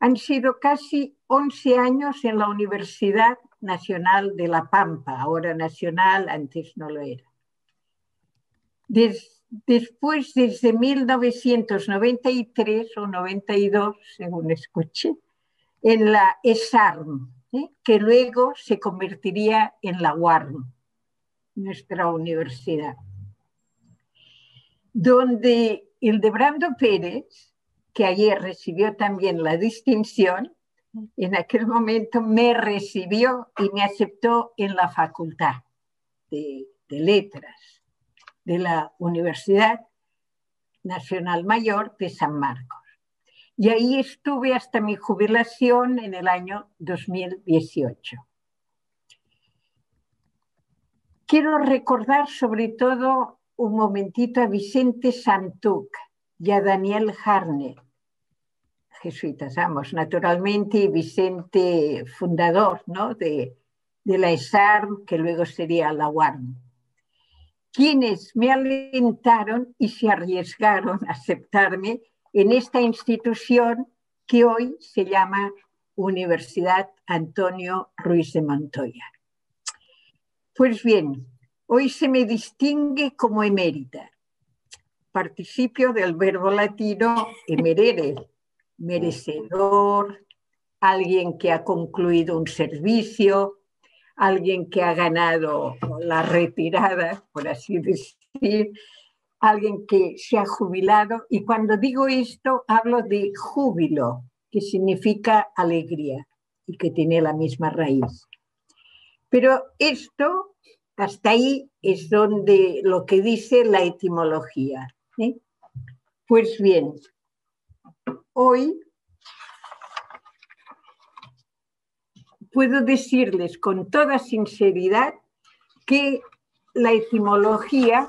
Han sido casi 11 años en la Universidad Nacional de La Pampa, ahora nacional, antes no lo era. después, desde 1993 o 92, según escuché, en la ESARM, que luego se convertiría en la UARM, nuestra universidad, donde Hildebrando Pérez, que ayer recibió también la distinción, en aquel momento me recibió y me aceptó en la Facultad de, Letras de la Universidad Nacional Mayor de San Marcos. Y ahí estuve hasta mi jubilación en el año 2018. Quiero recordar sobre todo un momentito a Vicente Santuc y a Daniel Harner, jesuitas, vamos, naturalmente Vicente, fundador ¿no? de, de la ESARM, que luego sería la UARM, quienes me alentaron y se arriesgaron a aceptarme en esta institución que hoy se llama Universidad Antonio Ruiz de Montoya. Pues bien, hoy se me distingue como emérita. Participio del verbo latino emerere, merecedor, alguien que ha concluido un servicio, alguien que ha ganado la retirada, por así decir, alguien que se ha jubilado. Y cuando digo esto, hablo de júbilo, que significa alegría y que tiene la misma raíz. Pero esto Hasta ahí es donde lo que dice la etimología. Pues bien, hoy puedo decirles con toda sinceridad que la etimología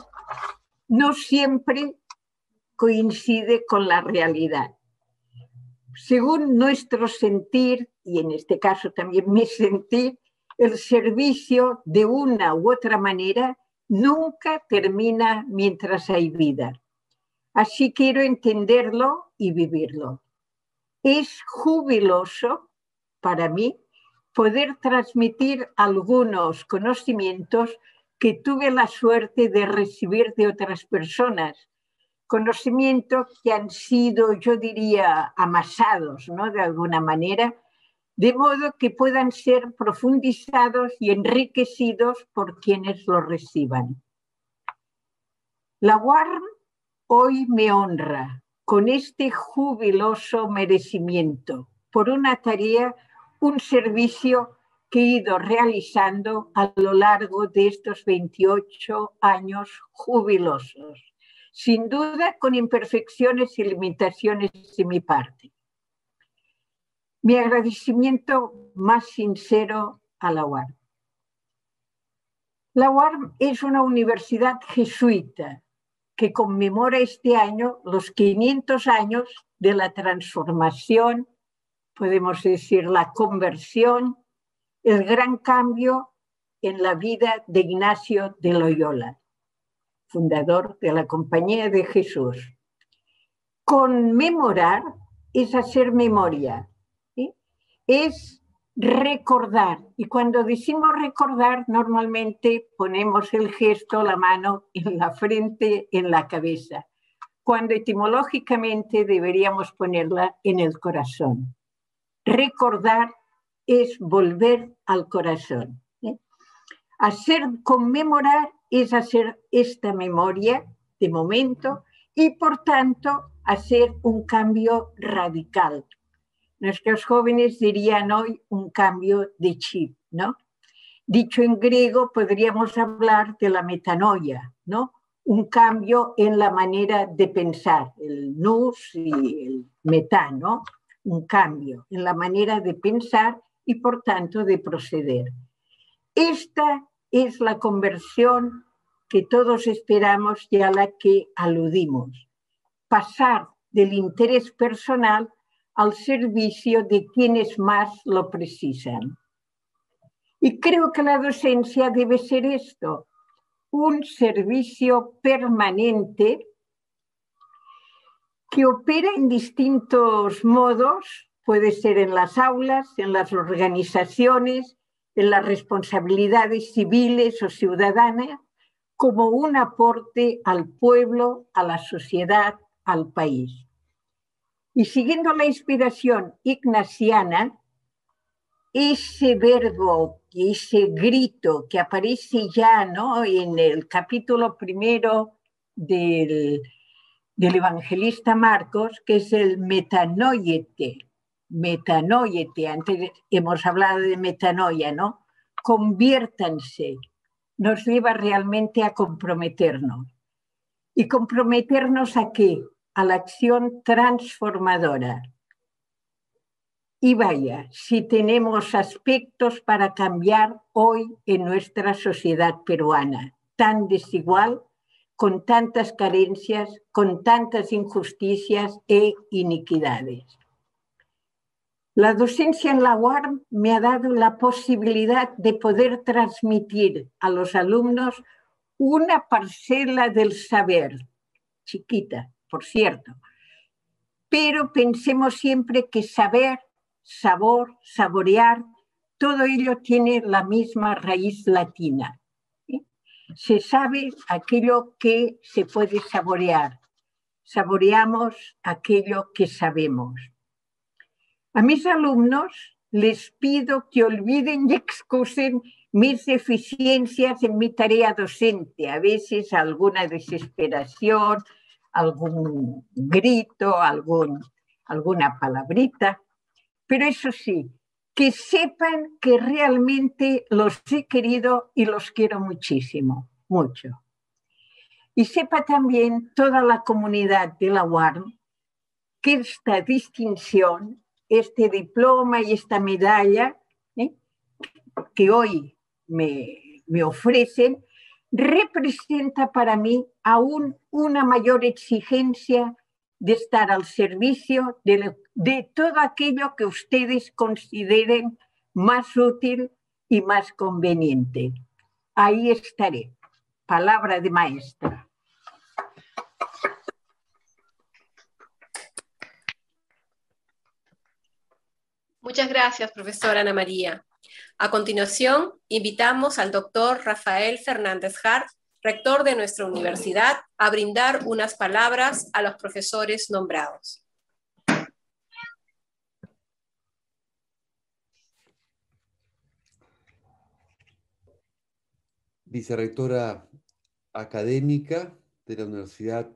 no siempre coincide con la realidad. Según nuestro sentir, y en este caso también mi sentir, el servicio de una u otra manera nunca termina mientras hay vida. Así quiero entenderlo y vivirlo. Es jubiloso para mí poder transmitir algunos conocimientos que tuve la suerte de recibir de otras personas, conocimientos que han sido, yo diría, amasados, ¿no? De alguna manera, de modo que puedan ser profundizados y enriquecidos por quienes lo reciban. La UARM hoy me honra con este jubiloso merecimiento por una tarea un servicio que he ido realizando a lo largo de estos 28 años jubilosos, sin duda con imperfecciones y limitaciones de mi parte. Mi agradecimiento más sincero a la UARM. La UARM es una universidad jesuita que conmemora este año los 500 años de la transformación podemos decir, la conversión, el gran cambio en la vida de Ignacio de Loyola, fundador de la Compañía de Jesús. Conmemorar es hacer memoria, es recordar. Y cuando decimos recordar, normalmente ponemos el gesto, la mano en la frente, en la cabeza, cuando etimológicamente deberíamos ponerla en el corazón. Recordar es volver al corazón. ¿eh? Hacer conmemorar es hacer esta memoria de momento y por tanto hacer un cambio radical. Nuestros jóvenes dirían hoy un cambio de chip, ¿no? Dicho en griego, podríamos hablar de la metanoia, ¿no? Un cambio en la manera de pensar, el nous y el metano un cambio en la manera de pensar y por tanto de proceder. Esta es la conversión que todos esperamos y a la que aludimos. Pasar del interés personal al servicio de quienes más lo precisan. Y creo que la docencia debe ser esto, un servicio permanente que opera en distintos modos, puede ser en las aulas, en las organizaciones, en las responsabilidades civiles o ciudadanas, como un aporte al pueblo, a la sociedad, al país. Y siguiendo la inspiración ignaciana, ese verbo, ese grito que aparece ya ¿no? en el capítulo primero del, del evangelista Marcos, que es el metanoiete. Metanoiete, antes hemos hablado de metanoia, ¿no? Conviértanse, nos lleva realmente a comprometernos. ¿Y comprometernos a qué? A la acción transformadora. Y vaya, si tenemos aspectos para cambiar hoy en nuestra sociedad peruana, tan desigual con tantas carencias, con tantas injusticias e iniquidades. La docencia en la UARM me ha dado la posibilidad de poder transmitir a los alumnos una parcela del saber, chiquita, por cierto, pero pensemos siempre que saber, sabor, saborear, todo ello tiene la misma raíz latina se sabe aquello que se puede saborear. Saboreamos aquello que sabemos. A mis alumnos les pido que olviden y <laughs> excusen mis deficiencias en mi tarea docente, a veces alguna desesperación, algún grito, algún, alguna palabrita, pero eso sí, que sepan que realmente los he querido y los quiero muchísimo, mucho. Y sepa también toda la comunidad de la UARM que esta distinción, este diploma y esta medalla ¿eh? que hoy me, me ofrecen, representa para mí aún una mayor exigencia de estar al servicio de, de, todo aquello que ustedes consideren más útil y más conveniente. Ahí estaré. Palabra de maestra. Muchas gracias, profesora Ana María. A continuación, invitamos al doctor Rafael Fernández Hart, rector de nuestra universidad, a brindar unas palabras a los profesores nombrados. Vicerrectora académica de la Universidad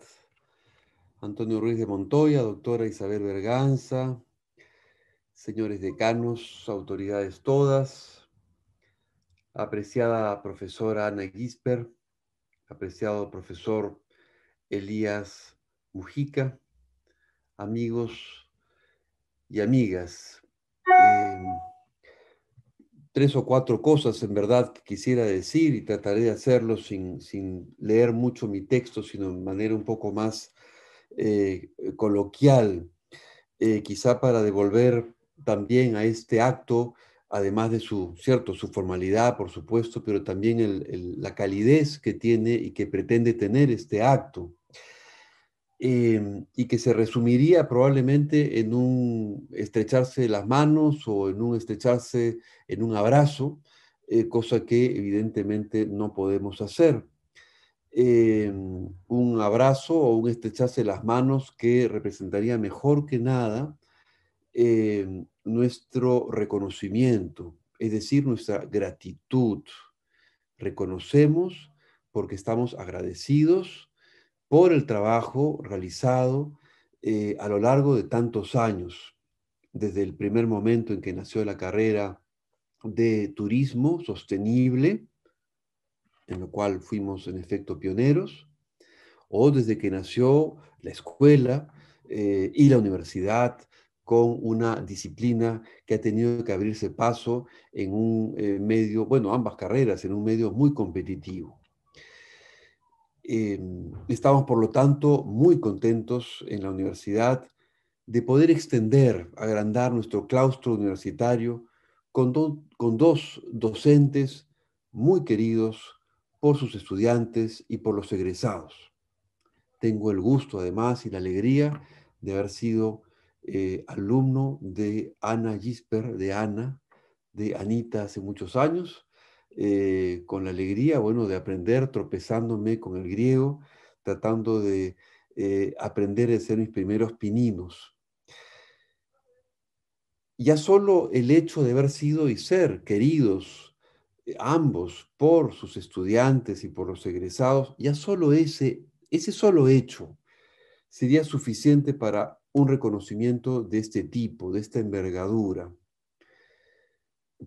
Antonio Ruiz de Montoya, doctora Isabel Berganza, señores decanos, autoridades todas, apreciada profesora Ana Gisper, apreciado profesor Elías Mujica, amigos y amigas. Em, tres o cuatro cosas en verdad que quisiera decir y trataré de hacerlo sin, sin leer mucho mi texto, sino de manera un poco más eh, coloquial, eh, quizá para devolver también a este acto, además de su, cierto, su formalidad, por supuesto, pero también la calidez que tiene y que pretende tener este acto. Em, y que se resumiría probablemente en un estrecharse las manos o en un estrecharse en un abrazo, eh, cosa que evidentemente no podemos hacer. Em, un abrazo o un estrecharse las manos que representaría mejor que nada Em, nuestro reconocimiento, es decir, nuestra gratitud. Reconocemos porque estamos agradecidos por el trabajo realizado eh, a lo largo de tantos años, desde el primer momento en que nació la carrera de turismo sostenible, en lo cual fuimos en efecto pioneros, o desde que nació la escuela eh, y la universidad con una disciplina que ha tenido que abrirse paso en un eh, medio, bueno, ambas carreras, en un medio muy competitivo. Em, estamos, por lo tanto, muy contentos en la universidad de poder extender, agrandar nuestro claustro universitario con, con dos docentes muy queridos por sus estudiantes y por los egresados. Tengo el gusto, además, y la alegría de haber sido eh, alumno de Ana Gisper, de Ana, de Anita hace muchos años, eh, con la alegría, bueno, de aprender tropezándome con el griego, tratando de eh, aprender a ser mis primeros pininos. Ya solo el hecho de haber sido y ser queridos ambos por sus estudiantes y por los egresados, ya solo ese, ese solo hecho sería suficiente para un reconocimiento de este tipo, de esta envergadura.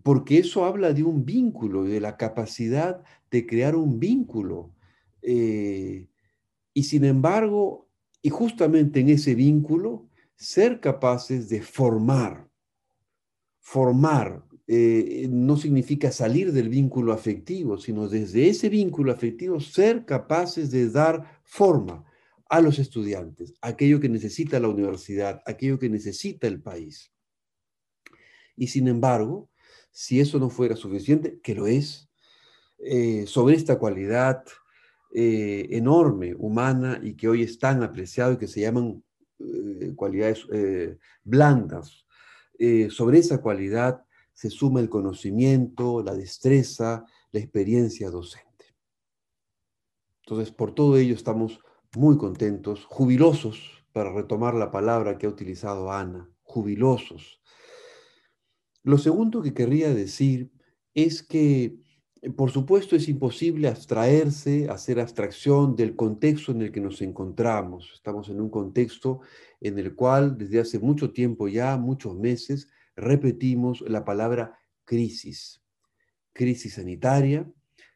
Porque eso habla de un vínculo, de la capacidad de crear un vínculo. Eh, y sin embargo, y justamente en ese vínculo, ser capaces de formar. Formar eh, no significa salir del vínculo afectivo, sino desde ese vínculo afectivo ser capaces de dar forma, a los estudiantes, aquello que necesita la universidad, aquello que necesita el país. Y sin embargo, si eso no fuera suficiente, que lo es, eh, sobre esta cualidad eh, enorme, humana, y que hoy es tan apreciado y que se llaman eh, cualidades blandas, sobre esa cualidad se suma el conocimiento, la destreza, la experiencia docente. Entonces, por todo ello estamos muy contentos, jubilosos, para retomar la palabra que ha utilizado Ana, jubilosos. Lo segundo que querría decir es que, por supuesto, es imposible abstraerse, hacer abstracción del contexto en el que nos encontramos. Estamos en un contexto en el cual desde hace mucho tiempo ya, muchos meses, repetimos la palabra crisis. Crisis sanitaria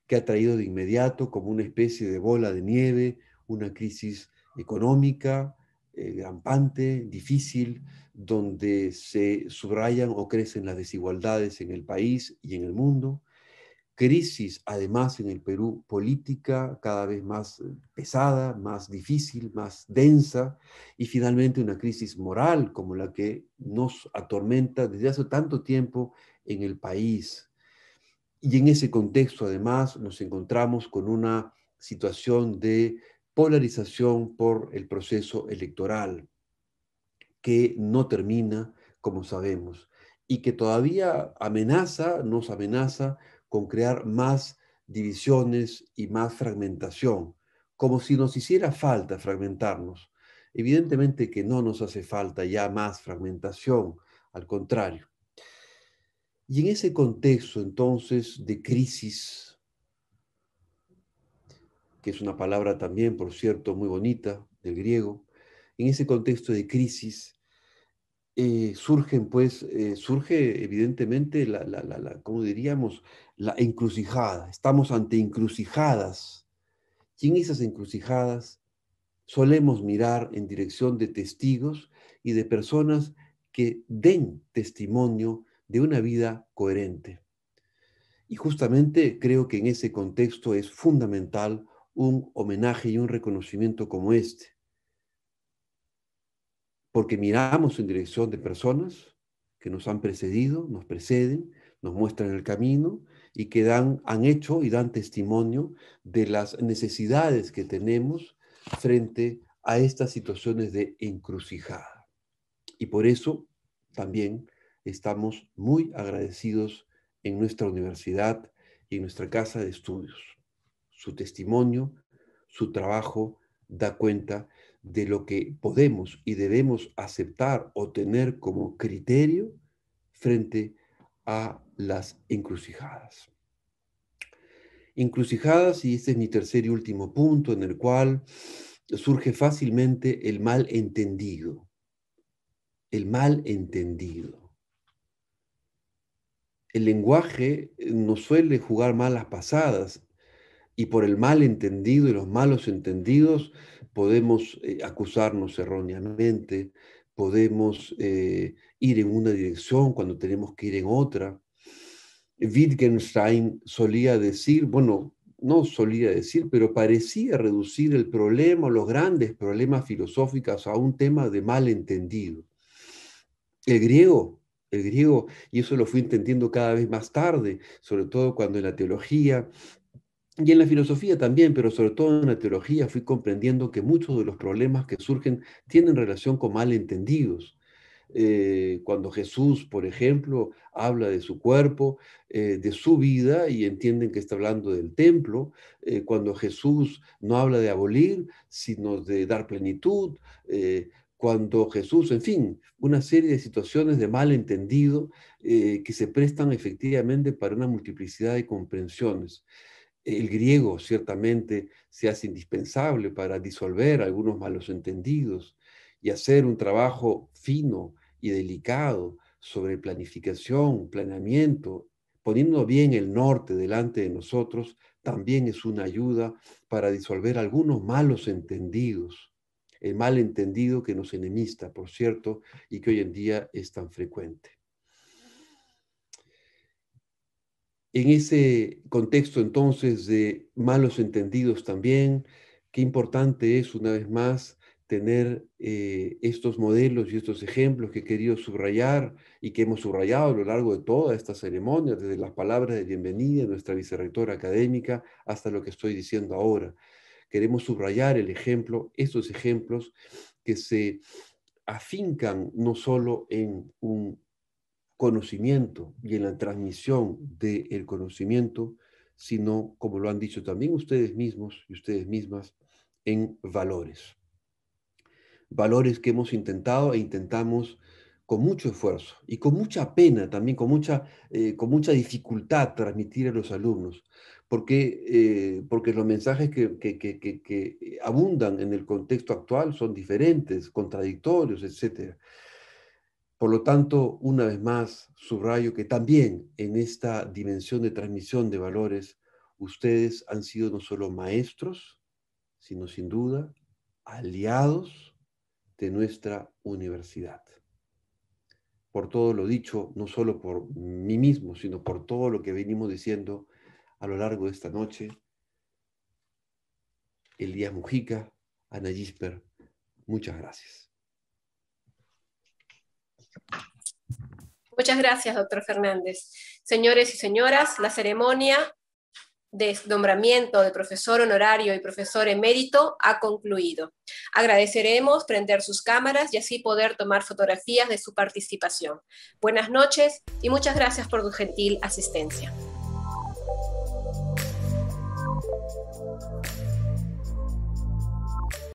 que ha traído de inmediato como una especie de bola de nieve una crisis económica, eh, rampante, difícil, donde se subrayan o crecen las desigualdades en el país y en el mundo. Crisis, además, en el Perú, política cada vez más eh, pesada, más difícil, más densa, y finalmente una crisis moral como la que nos atormenta desde hace tanto tiempo en el país. Y en ese contexto, además, nos encontramos con una situación de polarización por el proceso electoral, que no termina, como sabemos, y que todavía amenaza, nos amenaza con crear más divisiones y más fragmentación, como si nos hiciera falta fragmentarnos. Evidentemente que no nos hace falta ya más fragmentación, al contrario. Y en ese contexto entonces de crisis que es una palabra también, por cierto, muy bonita del griego, en ese contexto de crisis, eh, surgen, pues, eh, surge evidentemente la, la, la, ¿cómo diríamos? La encrucijada. Estamos ante encrucijadas. Y en esas encrucijadas solemos mirar en dirección de testigos y de personas que den testimonio de una vida coherente. Y justamente creo que en ese contexto es fundamental un homenaje y un reconocimiento como este. Porque miramos en dirección de personas que nos han precedido, nos preceden, nos muestran el camino y que dan, han hecho y dan testimonio de las necesidades que tenemos frente a estas situaciones de encrucijada. Y por eso también estamos muy agradecidos en nuestra universidad y en nuestra casa de estudios su testimonio, su trabajo da cuenta de lo que podemos y debemos aceptar o tener como criterio frente a las encrucijadas. Encrucijadas, y este es mi tercer y último punto, en el cual surge fácilmente el mal entendido. El mal entendido. El lenguaje nos suele jugar malas pasadas y por el mal entendido y los malos entendidos podemos eh, acusarnos erróneamente, podemos eh, ir en una dirección cuando tenemos que ir en otra. Wittgenstein solía decir, bueno, no solía decir, pero parecía reducir el problema, los grandes problemas filosóficos a un tema de mal entendido. El griego, el griego, y eso lo fui entendiendo cada vez más tarde, sobre todo cuando en la teología y en la filosofía también, pero sobre todo en la teología, fui comprendiendo que muchos de los problemas que surgen tienen relación con malentendidos. Eh, cuando Jesús, por ejemplo, habla de su cuerpo, eh, de su vida, y entienden que está hablando del templo, eh, cuando Jesús no habla de abolir, sino de dar plenitud, cuando Jesús, en fin, una serie de situaciones de malentendido que se prestan efectivamente para una multiplicidad de comprensiones. El griego ciertamente se hace indispensable para disolver algunos malos entendidos y hacer un trabajo fino y delicado sobre planificación, planeamiento, poniendo bien el norte delante de nosotros, también es una ayuda para disolver algunos malos entendidos. El mal entendido que nos enemista, por cierto, y que hoy en día es tan frecuente. En ese contexto entonces de malos entendidos también, qué importante es una vez más tener eh, estos modelos y estos ejemplos que he querido subrayar y que hemos subrayado a lo largo de toda esta ceremonia, desde las palabras de bienvenida de nuestra vicerrectora académica hasta lo que estoy diciendo ahora. Queremos subrayar el ejemplo, estos ejemplos que se afincan no solo en un conocimiento y en la transmisión del conocimiento, sino, como lo han dicho también ustedes mismos y ustedes mismas, en valores. Valores que hemos intentado e intentamos con mucho esfuerzo y con mucha pena, también con mucha, eh, con mucha dificultad transmitir a los alumnos, porque, eh, porque los mensajes que, que, que, que, abundan en el contexto actual son diferentes, contradictorios, etc. Por lo tanto, una vez más, subrayo que también en esta dimensión de transmisión de valores, ustedes han sido no solo maestros, sino sin duda aliados de nuestra universidad. Por todo lo dicho, no solo por mí mismo, sino por todo lo que venimos diciendo a lo largo de esta noche, Elías Mujica, Ana Gisper, muchas gracias. Muchas gracias, doctor Fernández. Señores y señoras, la ceremonia de nombramiento de profesor honorario y profesor emérito ha concluido. Agradeceremos prender sus cámaras y así poder tomar fotografías de su participación. Buenas noches y muchas gracias por tu gentil asistencia.